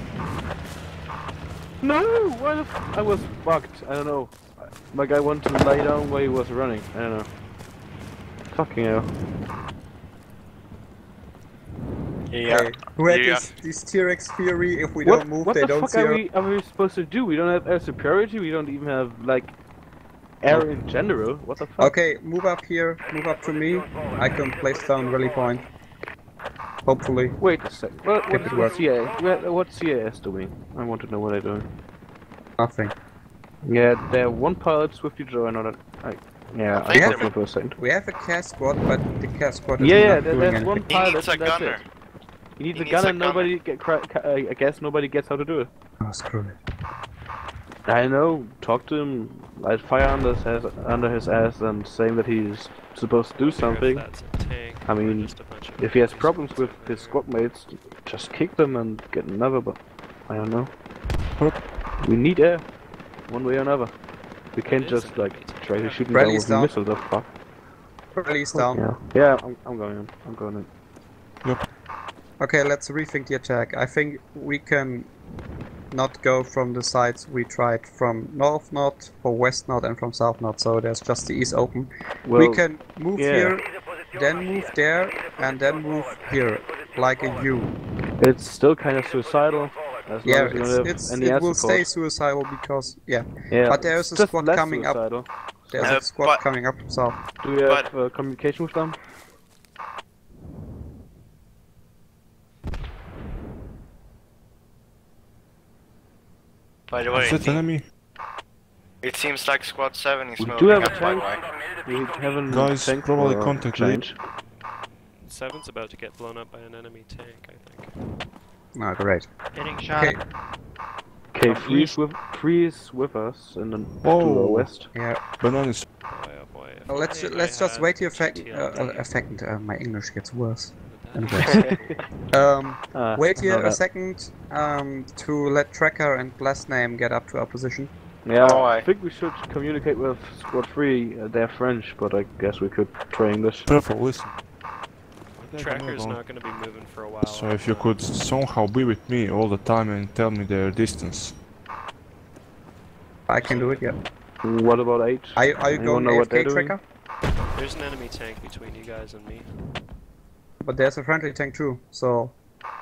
No! Why the f- I was bugged. I don't know. My guy wanted to lay down while he was running. I don't know. Fucking hell. Yeah. Okay. Who had Yeah. this, this T-Rex theory? If we what don't move, they the don't fuck see What our- we, are we supposed to do? We don't have air superiority. We don't even have like air in general. What the fuck? Okay, move up here. Move up to me. I can place down rally point. hopefully. Wait a sec. What, Keep what, it what's, working. CA, what- what's CAS doing? I want to know what they're doing. Nothing. Yeah, they're one pilot swiftly join on it. I, yeah, I, think thought they're- for a second. We have a cast squad, but the cast squad is Yeah, yeah, not there, doing there's anything. one He pilot. needs a and that's gunner. It. He needs He a needs gunner. a and nobody get. Cra- I guess nobody gets how to do it. Oh, screw it. I know. Talk to him. Light fire under his ass, under his ass, and saying that he's supposed to do something. If that's a tank I mean, just a bunch of if he has problems with something. his squad mates, just kick them and get another. But I don't know. We need air, one way or another. We can't It is just like try to shoot them Rally's down with down. missiles. The fuck. Rally's down. Yeah, yeah. I'm, I'm going in. I'm going in. Okay, let's rethink the attack. I think we can not go from the sides we tried from north north or west north and from south north, so there's just the east open. Well, we can move yeah. here, then move there, and then move here, like a U. It's still kind of suicidal. As Yeah, long as it's, it's, it will support. stay suicidal because, yeah, Yeah, but there is a squad less coming up. there's Uh, a squad coming up south. Do we have uh, communication with them? By the way, Is that enemy? it seems like Squad 7 is We moving do have a up, tank. way. We haven't Guys, tank probably for contact change. Seven's about to get blown up by an enemy tank, I think. Oh, great. Getting shot. Okay, Okay, From freeze with freeze with us and then to Oh. the west. yeah. Bananas. Boy, oh boy. if Uh, let's only let's I just wait here a, fact, uh, a, a second. Uh, my English gets worse. And Um, Ah, wait here a that. second um, to let Trekker and Blast Name get up to our position. Yeah, Oh, I I- think we should communicate with Squad 3. Uh, they're French, but I guess we could try English. Careful, listen. Trekker's not going to be moving for a while. So if you could somehow be with me all the time and tell me their distance. I can do it, yeah. What about 8? Are, you- are you Anyone going know what they're AFK, doing? Trekker? There's an enemy tank between you guys and me. But there's a friendly tank too, so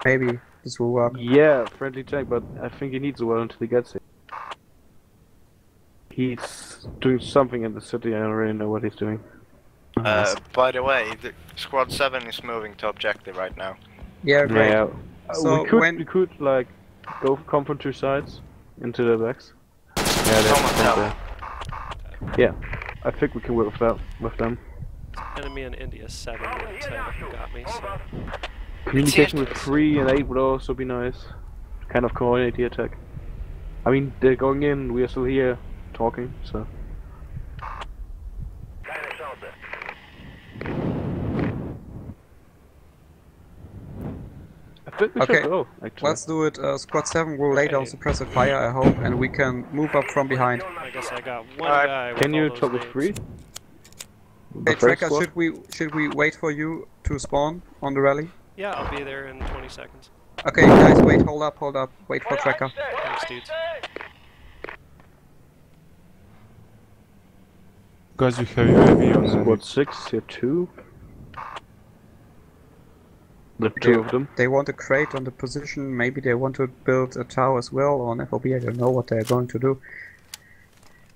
maybe this will work. Yeah, friendly tank, but I think he needs a while until he gets it. He's doing something in the city, I don't really know what he's doing. Uh, by the way, the Squad 7 is moving to objective right now. Yeah, great. Yeah, uh, So we could when- we could like go come from two sides into the backs. Yeah, Someone help. there. Yeah, I think we can work with that with them. Enemy in India 7 and 10 got me, so. Communication with 3 and 8 would also be nice. Kind of coordinate the attack. I mean, they're going in, we are still here talking, so. okay. Go, Let's do it. Uh, squad 7 will lay down suppressive fire, I hope, and we can move up from behind. I guess I got one guy. Can you talk with 3? Hey, first Trekker, squad? should we should we wait for you to spawn on the rally? Yeah, I'll be there in 20 seconds. Okay, guys, wait, hold up, hold up, wait for Trekker. Thanks, dudes. Guys, we have UAV on enemy. Squad six here two. The They- two of them. They want a crate on the position. Maybe they want to build a tower as well on FOB. I don't know what they're going to do.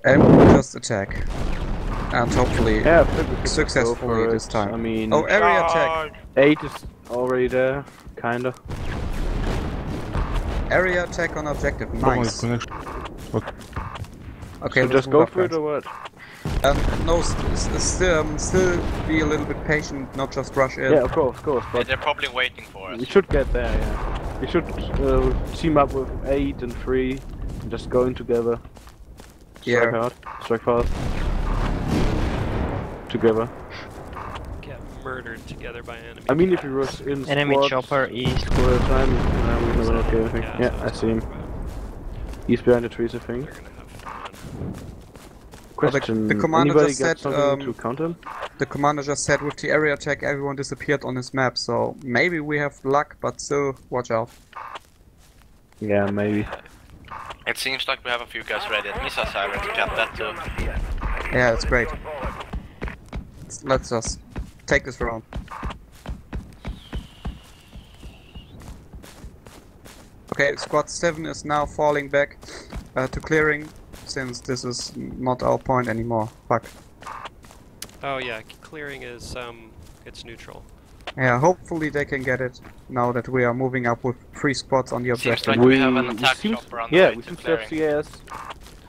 And we'll just attack. And hopefully Yeah, I think we can just go successfully this time. I mean, Oh, area attack! eight is already there, kinda. Area attack on objective. Problem Nice. Okay, so just go up, for it guys. or what? Um, no, s- s- still, um, still be a little bit patient, not just rush in. Yeah, of course, of course. Yeah, But they're probably waiting for us. we should get there. Yeah, we should uh, team up with eight and three, and just go in together. Strike Yeah. hard, strike fast. Together. Get murdered together by enemy. I mean, if we rush in Enemy squads, chopper east. squad at a time, uh, we never not get anything. Yeah, Yeah, I see him. not. He's behind the trees, I think. They're gonna have fun. Well, the- Question: the commander Anybody just got said, um, to counter? The commander just said with the area attack everyone disappeared on his map, so maybe we have luck, but still watch out. Yeah, maybe. It seems like we have a few guys ready at Misa Siren to cap that too. Yeah, it's great. Let's- Let's just take this round. Okay, squad 7 is now falling back uh, to clearing, since this is not our point anymore. Fuck. Oh yeah, clearing is um, it's neutral. Yeah, hopefully they can get it now that we are moving up with three spots on the objective. like we have an attack seems, shop around the Yeah, way we to seem to have clearing. CS.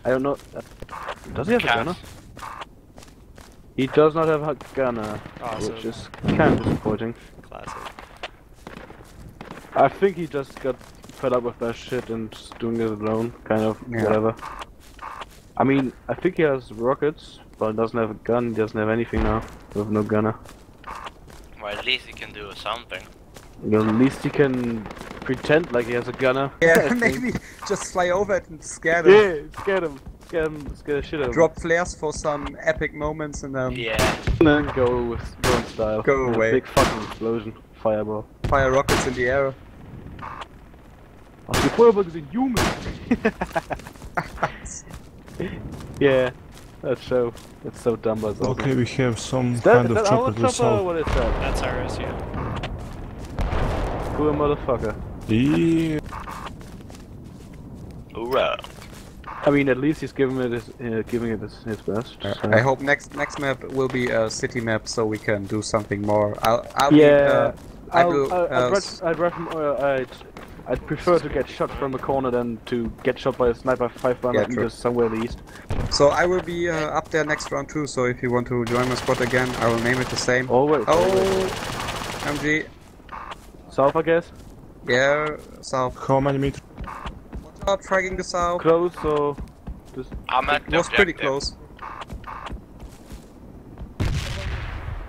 I don't know. Uh, does he have a gunner? He does not have a gunner, ah, Awesome. which is kind of disappointing. Classic. I think he just got fed up with that shit and just doing it alone, kind of, Yeah. whatever. I mean, I think he has rockets, but doesn't have a gun, he doesn't have anything now, with no gunner. Well, at least he can do something. Well, at least he can pretend like he has a gunner. Yeah, maybe just fly over it and scare them. Yeah, scare him, scare him, scare the shit out. Drop flares for some epic moments and then Yeah. And then go with drone style. Go With away. Big fucking explosion. Fireball. fire rockets in the air. Ach, die Feuerball sind human! yeah, that's so, that's so dumb as all. Okay, we have some that, kind is of that our chopper to solve. what is that? That's ours, yeah. Cool motherfucker. Yeah. Hoorah. I mean, at least he's giving it his, uh, giving it his, his best. so- I hope next next map will be a city map so we can do something more. I'll, I'll Yeah, be, uh, I I'll- will. I'll- I'd, rather, I'd, rather, uh, I'd, I'd prefer to get shot from a corner than to get shot by a sniper 500 Yeah, meters somewhere in the east. So I will be uh, up there next round too. So if you want to join my squad again, I will name it the same. Always. Oh, always. MG. South, I guess. Yeah, south. How many meters? Watch out, fragging the south. Close, so just I'm at the was pretty close.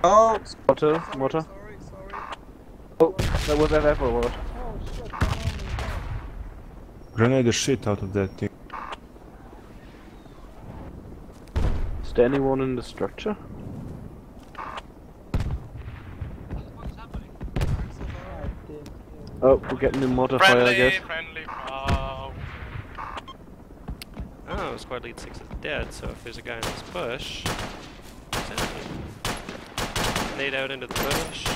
Oh, water, water. Oh, that was FF or what? Grenade the shit out of that thing. Is there anyone in the structure? Oh, we're getting in mortar fire, I guess. friendly. Oh. Oh, squad lead 6 is dead, so if there's a guy in this bush... what's? Nade out into the bush.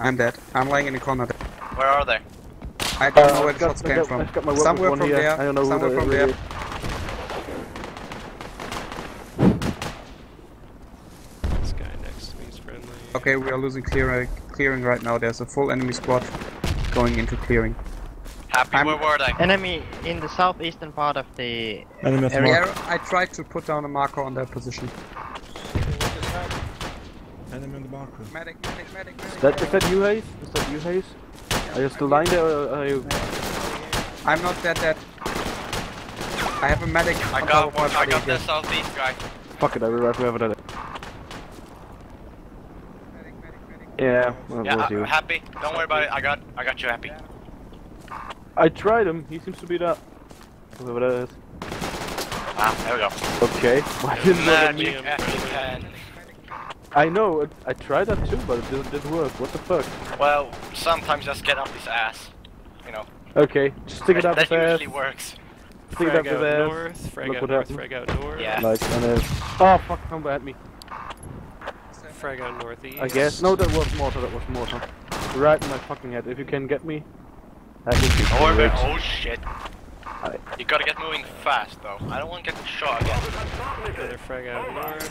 I'm dead. I'm lying in the corner. There. Where are they? I don't Uh, know where the shots came got- from. I've got my weapons Somewhere from here. there. I don't know who Somewhere that from really there. is. This guy next to me is friendly. Okay, we are losing clearing clearing right now. There's a full enemy squad going into clearing. Happy, I'm- where were they? Enemy in the southeastern part of the Enemy at area. mark. I tried to put down a marker on their position. Enemy on the marker. Medic, medic, medic, medic. Is that, is that you, Hayes? Is that you, Hayes? Are you still lying there or are you... I'm not that dead. I have a medic. I on top got of my one. I body got the southeast guy. Fuck it, I will revive whoever that is. Yeah, well, Yeah, was uh, you. happy. Don't worry about it. I got, I got you happy. I tried him, he seems to be that. Whoever that is. Ah, there we go. Okay. Why didn't that me? I know, I tried that too, but it didn't, didn't work. What the fuck? Well, sometimes just get up his ass. You know. Okay, just stick it up that his ass. usually works. Stick it up Frag his out ass. north, frag Look out what north, happened. frag out north. Yeah. Like, and it... Oh fuck, come at me. Frag out northeast. I guess. No, that was mortar, that was mortar. Right in my fucking head. If you can get me, that would be Don't great. Oh shit. I- You gotta get moving fast though. I don't want to get shot again. Another frag out north.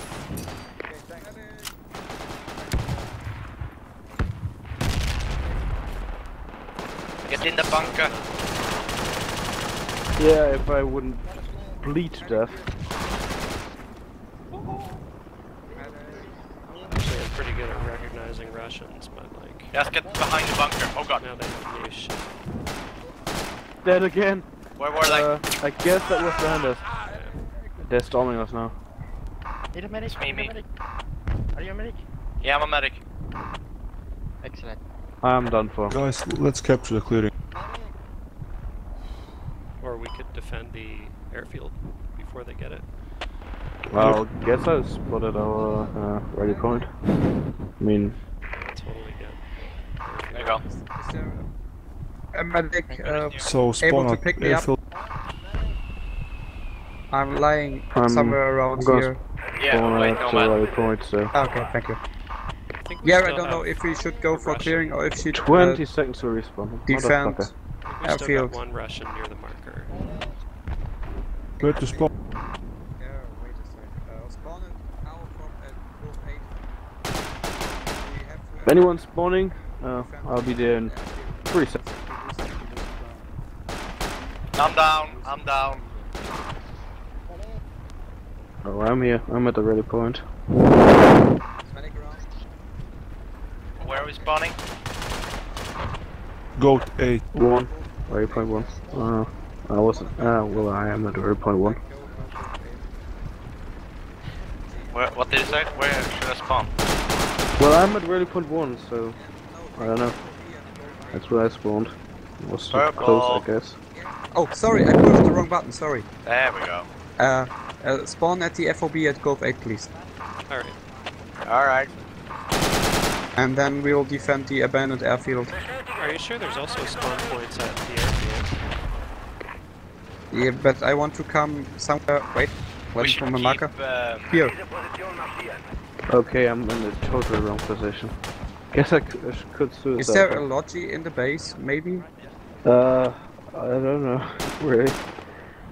Get in the bunker. Yeah, if I wouldn't bleed to death. Actually, I'm pretty good at recognizing Russians, but like, Just get behind the bunker. Oh god. now they have new shit. Dead again. Where were they? Uh, I guess that was behind us. They're storming us now. Need a medic? me, Need a me. medic? Are you a medic? Yeah, I'm a medic. Excellent. I'm done for. Guys, let's capture the clearing. Or we could defend the airfield before they get it. Well, guess I spotted our uh, ready point. I mean, Totally get. There you go. Is there a medic uh, So spawn able to pick me up? I'm lying Um, somewhere around I'm gonna here. Yeah, spawn wait, no man. ready point, so. Okay, thank you. I Yeah, I don't know if we should go for Russian. clearing or if she 20 uh, seconds to respawn. defend. Motherfucker. I think we still airfield. got one Russian near the marker. Where to spawn? Yeah, wait a sec. Uh, spawn at our prop at Wolf 8. We have to If anyone's spawning, uh, I'll be there in three seconds. I'm down. I'm down. Oh, I'm here. I'm at the ready point. Medic. Where are we spawning? Goat 8. One. Ready point one. Uh, I wasn't. Uh, well, I am at ready point one. Where, what did you say? Where should I spawn? Well, I'm at ready point one, so I don't know. That's where I spawned. Was too Purple. close, I guess. Oh, sorry, I pushed the wrong button, sorry. There we go. Uh, uh, spawn at the FOB at Golf 8, please. Alright. Alright. And then we'll defend the abandoned airfield. Are you sure there's also spawn points at the airfield? Yeah, but I want to come somewhere. Wait, We waiting should my keep, marker. um, Here. Okay, I'm in the totally wrong position. Guess I c- I sh- could suicide. Is there a logi in the base? Maybe. Uh, I don't know. really.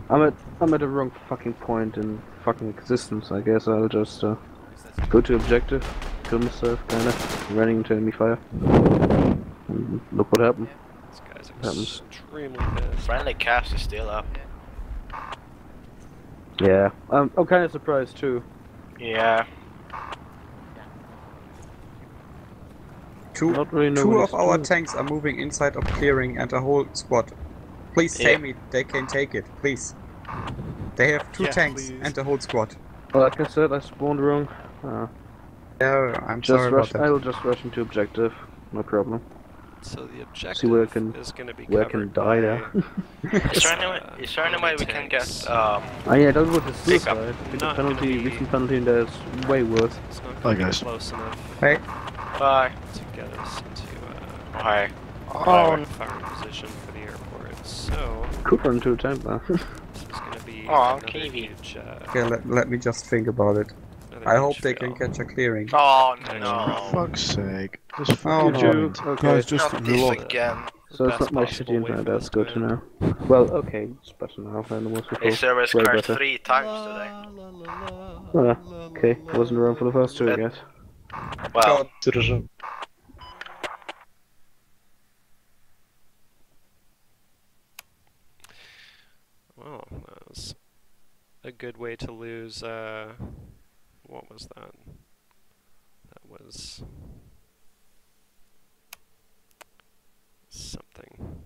I'm at I'm at the wrong fucking point in fucking existence. I guess I'll just uh, go to objective, kill myself, kinda, running into enemy fire. And look what happened. This guy's Happens. extremely pissed. Friendly CAS is still up. Yeah, I'm I'm kind of surprised too. Yeah. Two, Not really two of our doing. tanks are moving inside of clearing and a whole squad. Please tell Yeah. me they can take it, please. They have two Yeah, tanks please. and a whole squad. Well, like I said, I spawned wrong. Uh, Yeah, I'm just sorry rush. about that. I'll just rush into objective. No problem. So the objective See where I can is going to be where I can die by there. Is there any uh, way, is there any way we can tanks. get um Oh yeah, that was a Pick up. suicide. I think the Not penalty, be- recent penalty in there is way worse. It's not Hi, going to be guys. close enough Hey, bye? to get us into uh, Hi. Oh, firing position for the airport. So Could run into a tank there. this is going to be Aw, another Kiwi. huge. Uh, okay, let, let me just think about it. I hope they can catch a clearing. Oh I no. fuck's sake. Just Oh, fucking no. Okay. Guys, just Not this reload. again. So it's not my possible shitty way internet, that's good to to know. Well, okay, it's better now than it was before. His servers Way crashed better. three times today. Ah, okay, wasn't around for the first two, I guess. Well, Well, a good way to lose, uh, what was that? That was something.